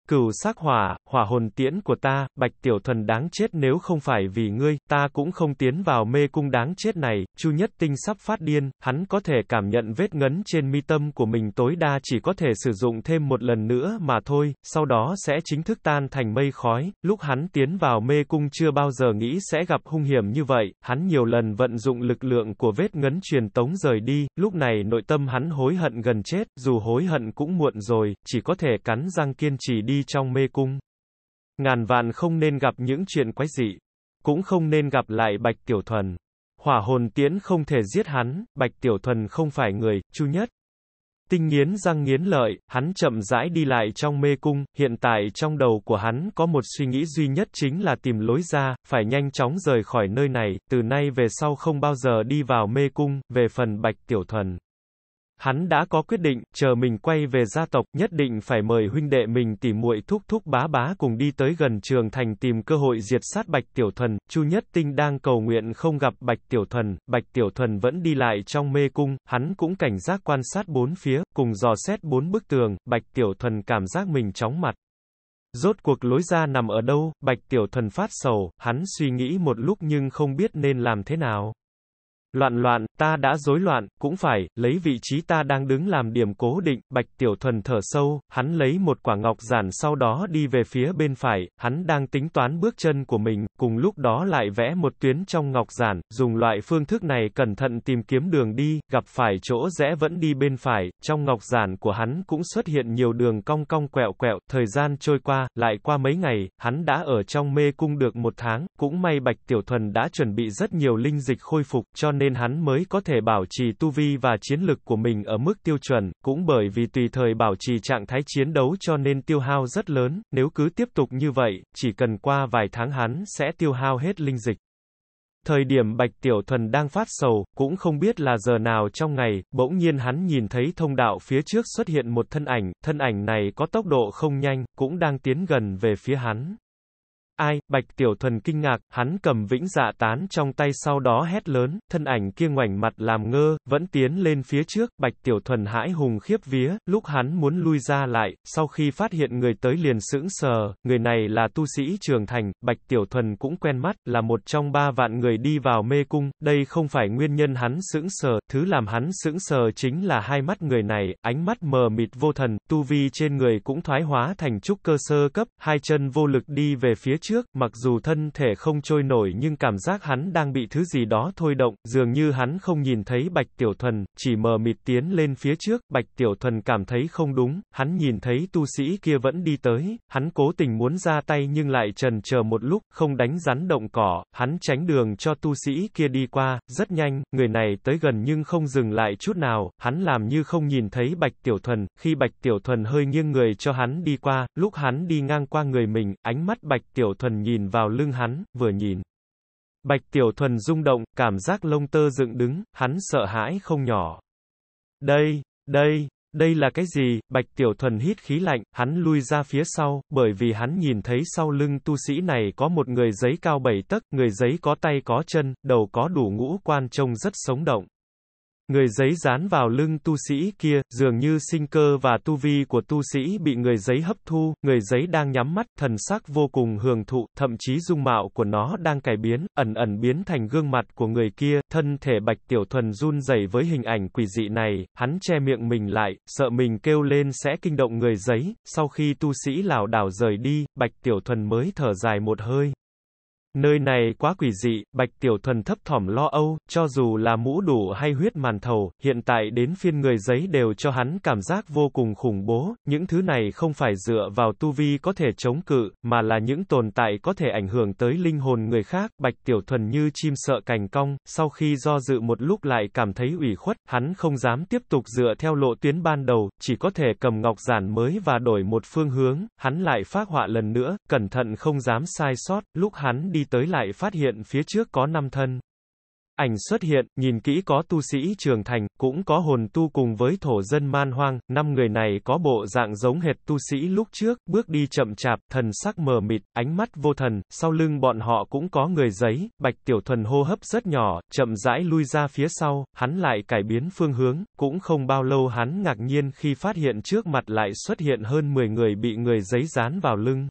Cửu sắc hỏa, hỏa hồn tiễn của ta, bạch tiểu thuần đáng chết nếu không phải vì ngươi, ta cũng không tiến vào mê cung đáng chết này, chu nhất tinh sắp phát điên, hắn có thể cảm nhận vết ngấn trên mi tâm của mình tối đa chỉ có thể sử dụng thêm một lần nữa mà thôi, sau đó sẽ chính thức tan thành mây khói, lúc hắn tiến vào mê cung chưa bao giờ nghĩ sẽ gặp hung hiểm như vậy, hắn nhiều lần vận dụng lực lượng của vết ngấn truyền tống rời đi, lúc này nội tâm hắn hối hận gần chết, dù hối hận cũng muộn rồi, chỉ có thể cắn răng kiên trì đi trong mê cung. Ngàn vạn không nên gặp những chuyện quái dị. Cũng không nên gặp lại Bạch Tiểu Thuần. Hỏa hồn tiễn không thể giết hắn, Bạch Tiểu Thuần không phải người, chu nhất. Tinh nghiến răng nghiến lợi, hắn chậm rãi đi lại trong mê cung, hiện tại trong đầu của hắn có một suy nghĩ duy nhất chính là tìm lối ra, phải nhanh chóng rời khỏi nơi này, từ nay về sau không bao giờ đi vào mê cung, về phần Bạch Tiểu Thuần. Hắn đã có quyết định, chờ mình quay về gia tộc, nhất định phải mời huynh đệ mình tỉ muội thúc thúc bá bá cùng đi tới gần trường thành tìm cơ hội diệt sát Bạch Tiểu Thuần. Chu Nhất Tinh đang cầu nguyện không gặp Bạch Tiểu Thuần, Bạch Tiểu Thuần vẫn đi lại trong mê cung, hắn cũng cảnh giác quan sát bốn phía, cùng dò xét bốn bức tường, Bạch Tiểu Thuần cảm giác mình chóng mặt. Rốt cuộc lối ra nằm ở đâu, Bạch Tiểu Thuần phát sầu, hắn suy nghĩ một lúc nhưng không biết nên làm thế nào. Loạn loạn, ta đã rối loạn, cũng phải, lấy vị trí ta đang đứng làm điểm cố định, bạch tiểu thuần thở sâu, hắn lấy một quả ngọc giản sau đó đi về phía bên phải, hắn đang tính toán bước chân của mình, cùng lúc đó lại vẽ một tuyến trong ngọc giản, dùng loại phương thức này cẩn thận tìm kiếm đường đi, gặp phải chỗ rẽ vẫn đi bên phải, trong ngọc giản của hắn cũng xuất hiện nhiều đường cong cong quẹo quẹo, thời gian trôi qua, lại qua mấy ngày, hắn đã ở trong mê cung được một tháng, cũng may bạch tiểu thuần đã chuẩn bị rất nhiều linh dịch khôi phục, cho nên nên hắn mới có thể bảo trì tu vi và chiến lực của mình ở mức tiêu chuẩn, cũng bởi vì tùy thời bảo trì trạng thái chiến đấu cho nên tiêu hao rất lớn, nếu cứ tiếp tục như vậy, chỉ cần qua vài tháng hắn sẽ tiêu hao hết linh dịch. Thời điểm Bạch Tiểu Thuần đang phát sầu, cũng không biết là giờ nào trong ngày, bỗng nhiên hắn nhìn thấy thông đạo phía trước xuất hiện một thân ảnh, thân ảnh này có tốc độ không nhanh, cũng đang tiến gần về phía hắn. Ai, Bạch Tiểu Thuần kinh ngạc, hắn cầm vĩnh dạ tán trong tay sau đó hét lớn, thân ảnh kia ngoảnh mặt làm ngơ, vẫn tiến lên phía trước, Bạch Tiểu Thuần hãi hùng khiếp vía, lúc hắn muốn lui ra lại, sau khi phát hiện người tới liền sững sờ, người này là tu sĩ trường thành, Bạch Tiểu Thuần cũng quen mắt, là một trong ba vạn người đi vào mê cung, đây không phải nguyên nhân hắn sững sờ, thứ làm hắn sững sờ chính là hai mắt người này, ánh mắt mờ mịt vô thần, tu vi trên người cũng thoái hóa thành trúc cơ sơ cấp, hai chân vô lực đi về phía trước, mặc dù thân thể không trôi nổi nhưng cảm giác hắn đang bị thứ gì đó thôi động, dường như hắn không nhìn thấy Bạch Tiểu Thuần, chỉ mờ mịt tiến lên phía trước, Bạch Tiểu Thuần cảm thấy không đúng, hắn nhìn thấy tu sĩ kia vẫn đi tới, hắn cố tình muốn ra tay nhưng lại trần chờ một lúc, không đánh rắn động cỏ, hắn tránh đường cho tu sĩ kia đi qua, rất nhanh, người này tới gần nhưng không dừng lại chút nào, hắn làm như không nhìn thấy Bạch Tiểu Thuần, khi Bạch Tiểu Thuần hơi nghiêng người cho hắn đi qua, lúc hắn đi ngang qua người mình, ánh mắt Bạch Tiểu Thuần nhìn vào lưng hắn, vừa nhìn. Bạch Tiểu Thuần rung động, cảm giác lông tơ dựng đứng, hắn sợ hãi không nhỏ. Đây, đây, đây là cái gì? Bạch Tiểu Thuần hít khí lạnh, hắn lui ra phía sau, bởi vì hắn nhìn thấy sau lưng tu sĩ này có một người giấy cao bảy tấc, người giấy có tay có chân, đầu có đủ ngũ quan trông rất sống động. Người giấy dán vào lưng tu sĩ kia, dường như sinh cơ và tu vi của tu sĩ bị người giấy hấp thu, người giấy đang nhắm mắt, thần sắc vô cùng hưởng thụ, thậm chí dung mạo của nó đang cải biến, ẩn ẩn biến thành gương mặt của người kia, thân thể bạch tiểu thuần run rẩy với hình ảnh quỷ dị này, hắn che miệng mình lại, sợ mình kêu lên sẽ kinh động người giấy, sau khi tu sĩ lảo đảo rời đi, bạch tiểu thuần mới thở dài một hơi. Nơi này quá quỷ dị, Bạch Tiểu Thuần thấp thỏm lo âu, cho dù là mũ đủ hay huyết màn thầu, hiện tại đến phiên người giấy đều cho hắn cảm giác vô cùng khủng bố, những thứ này không phải dựa vào tu vi có thể chống cự, mà là những tồn tại có thể ảnh hưởng tới linh hồn người khác, Bạch Tiểu Thuần như chim sợ cành cong, sau khi do dự một lúc lại cảm thấy ủy khuất, hắn không dám tiếp tục dựa theo lộ tuyến ban đầu, chỉ có thể cầm ngọc giản mới và đổi một phương hướng, hắn lại phát họa lần nữa, cẩn thận không dám sai sót, lúc hắn đi tới lại phát hiện phía trước có năm thân. Ảnh xuất hiện, nhìn kỹ có tu sĩ trường thành, cũng có hồn tu cùng với thổ dân man hoang, năm người này có bộ dạng giống hệt tu sĩ lúc trước, bước đi chậm chạp, thần sắc mờ mịt, ánh mắt vô thần, sau lưng bọn họ cũng có người giấy, bạch tiểu thuần hô hấp rất nhỏ, chậm rãi lui ra phía sau, hắn lại cải biến phương hướng, cũng không bao lâu hắn ngạc nhiên khi phát hiện trước mặt lại xuất hiện hơn 10 người bị người giấy dán vào lưng.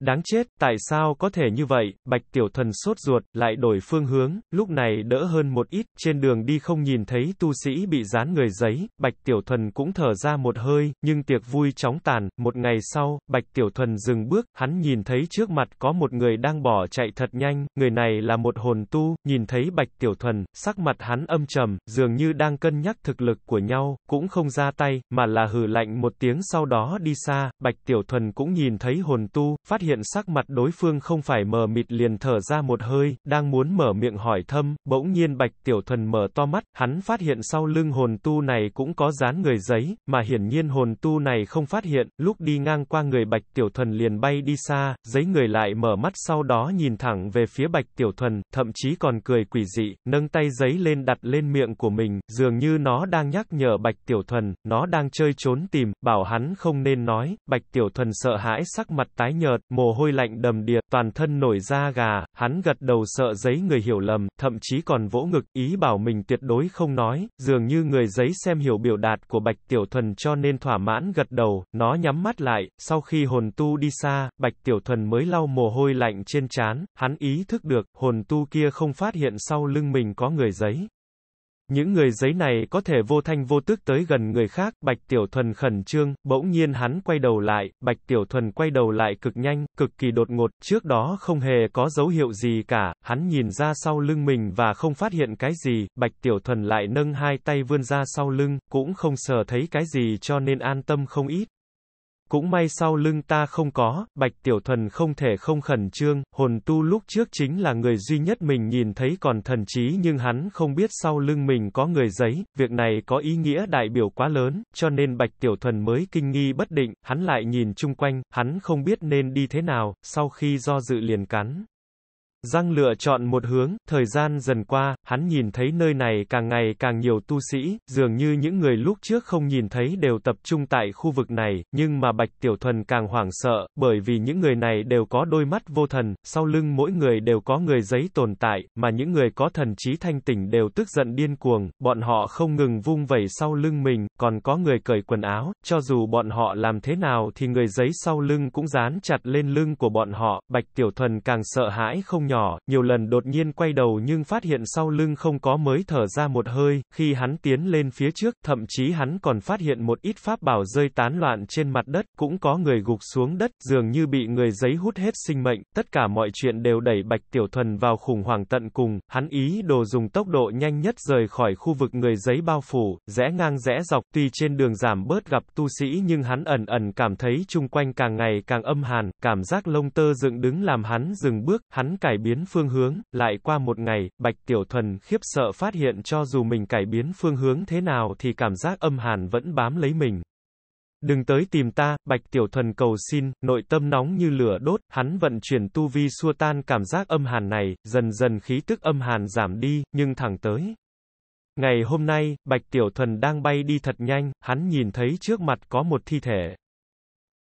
Đáng chết, tại sao có thể như vậy, bạch tiểu thần sốt ruột, lại đổi phương hướng, lúc này đỡ hơn một ít, trên đường đi không nhìn thấy tu sĩ bị dán người giấy, bạch tiểu thần cũng thở ra một hơi, nhưng tiệc vui chóng tàn, một ngày sau, bạch tiểu thần dừng bước, hắn nhìn thấy trước mặt có một người đang bỏ chạy thật nhanh, người này là một hồn tu, nhìn thấy bạch tiểu thần, sắc mặt hắn âm trầm, dường như đang cân nhắc thực lực của nhau, cũng không ra tay, mà là hừ lạnh một tiếng sau đó đi xa, bạch tiểu thần cũng nhìn thấy hồn tu, phát hiện sắc mặt đối phương không phải mờ mịt liền thở ra một hơi, đang muốn mở miệng hỏi thâm, bỗng nhiên Bạch Tiểu Thuần mở to mắt, hắn phát hiện sau lưng hồn tu này cũng có dán người giấy, mà hiển nhiên hồn tu này không phát hiện, lúc đi ngang qua người Bạch Tiểu Thuần liền bay đi xa, giấy người lại mở mắt sau đó nhìn thẳng về phía Bạch Tiểu Thuần, thậm chí còn cười quỷ dị, nâng tay giấy lên đặt lên miệng của mình, dường như nó đang nhắc nhở Bạch Tiểu Thuần, nó đang chơi trốn tìm, bảo hắn không nên nói, Bạch Tiểu Thuần sợ hãi sắc mặt tái nhợt, mồ hôi lạnh đầm đìa, toàn thân nổi da gà, hắn gật đầu sợ giấy người hiểu lầm, thậm chí còn vỗ ngực, ý bảo mình tuyệt đối không nói, dường như người giấy xem hiểu biểu đạt của Bạch Tiểu Thuần cho nên thỏa mãn gật đầu, nó nhắm mắt lại, sau khi hồn tu đi xa, Bạch Tiểu Thuần mới lau mồ hôi lạnh trên trán, hắn ý thức được, hồn tu kia không phát hiện sau lưng mình có người giấy. Những người giấy này có thể vô thanh vô tức tới gần người khác, Bạch Tiểu Thuần khẩn trương, bỗng nhiên hắn quay đầu lại, Bạch Tiểu Thuần quay đầu lại cực nhanh, cực kỳ đột ngột, trước đó không hề có dấu hiệu gì cả, hắn nhìn ra sau lưng mình và không phát hiện cái gì, Bạch Tiểu Thuần lại nâng hai tay vươn ra sau lưng, cũng không sờ thấy cái gì cho nên an tâm không ít. Cũng may sau lưng ta không có, Bạch Tiểu Thuần không thể không khẩn trương, hồn tu lúc trước chính là người duy nhất mình nhìn thấy còn thần trí nhưng hắn không biết sau lưng mình có người giấy, việc này có ý nghĩa đại biểu quá lớn, cho nên Bạch Tiểu Thuần mới kinh nghi bất định, hắn lại nhìn chung quanh, hắn không biết nên đi thế nào, sau khi do dự liền cắn. Răng lựa chọn một hướng, thời gian dần qua, hắn nhìn thấy nơi này càng ngày càng nhiều tu sĩ, dường như những người lúc trước không nhìn thấy đều tập trung tại khu vực này, nhưng mà Bạch Tiểu Thuần càng hoảng sợ, bởi vì những người này đều có đôi mắt vô thần, sau lưng mỗi người đều có người giấy tồn tại, mà những người có thần trí thanh tỉnh đều tức giận điên cuồng, bọn họ không ngừng vung vẩy sau lưng mình, còn có người cởi quần áo, cho dù bọn họ làm thế nào thì người giấy sau lưng cũng dán chặt lên lưng của bọn họ, Bạch Tiểu Thuần càng sợ hãi không nhỏ nhỏ, nhiều lần đột nhiên quay đầu nhưng phát hiện sau lưng không có mới thở ra một hơi, khi hắn tiến lên phía trước, thậm chí hắn còn phát hiện một ít pháp bảo rơi tán loạn trên mặt đất, cũng có người gục xuống đất, dường như bị người giấy hút hết sinh mệnh, tất cả mọi chuyện đều đẩy Bạch Tiểu Thuần vào khủng hoảng tận cùng, hắn ý đồ dùng tốc độ nhanh nhất rời khỏi khu vực người giấy bao phủ, rẽ ngang rẽ dọc, tuy trên đường giảm bớt gặp tu sĩ nhưng hắn ẩn ẩn cảm thấy chung quanh càng ngày càng âm hàn, cảm giác lông tơ dựng đứng làm hắn dừng bước, hắn cải biến phương hướng, lại qua một ngày, Bạch Tiểu Thuần khiếp sợ phát hiện cho dù mình cải biến phương hướng thế nào thì cảm giác âm hàn vẫn bám lấy mình. Đừng tới tìm ta, Bạch Tiểu Thuần cầu xin, nội tâm nóng như lửa đốt, hắn vận chuyển tu vi xua tan cảm giác âm hàn này, dần dần khí tức âm hàn giảm đi, nhưng thẳng tới. Ngày hôm nay, Bạch Tiểu Thuần đang bay đi thật nhanh, hắn nhìn thấy trước mặt có một thi thể.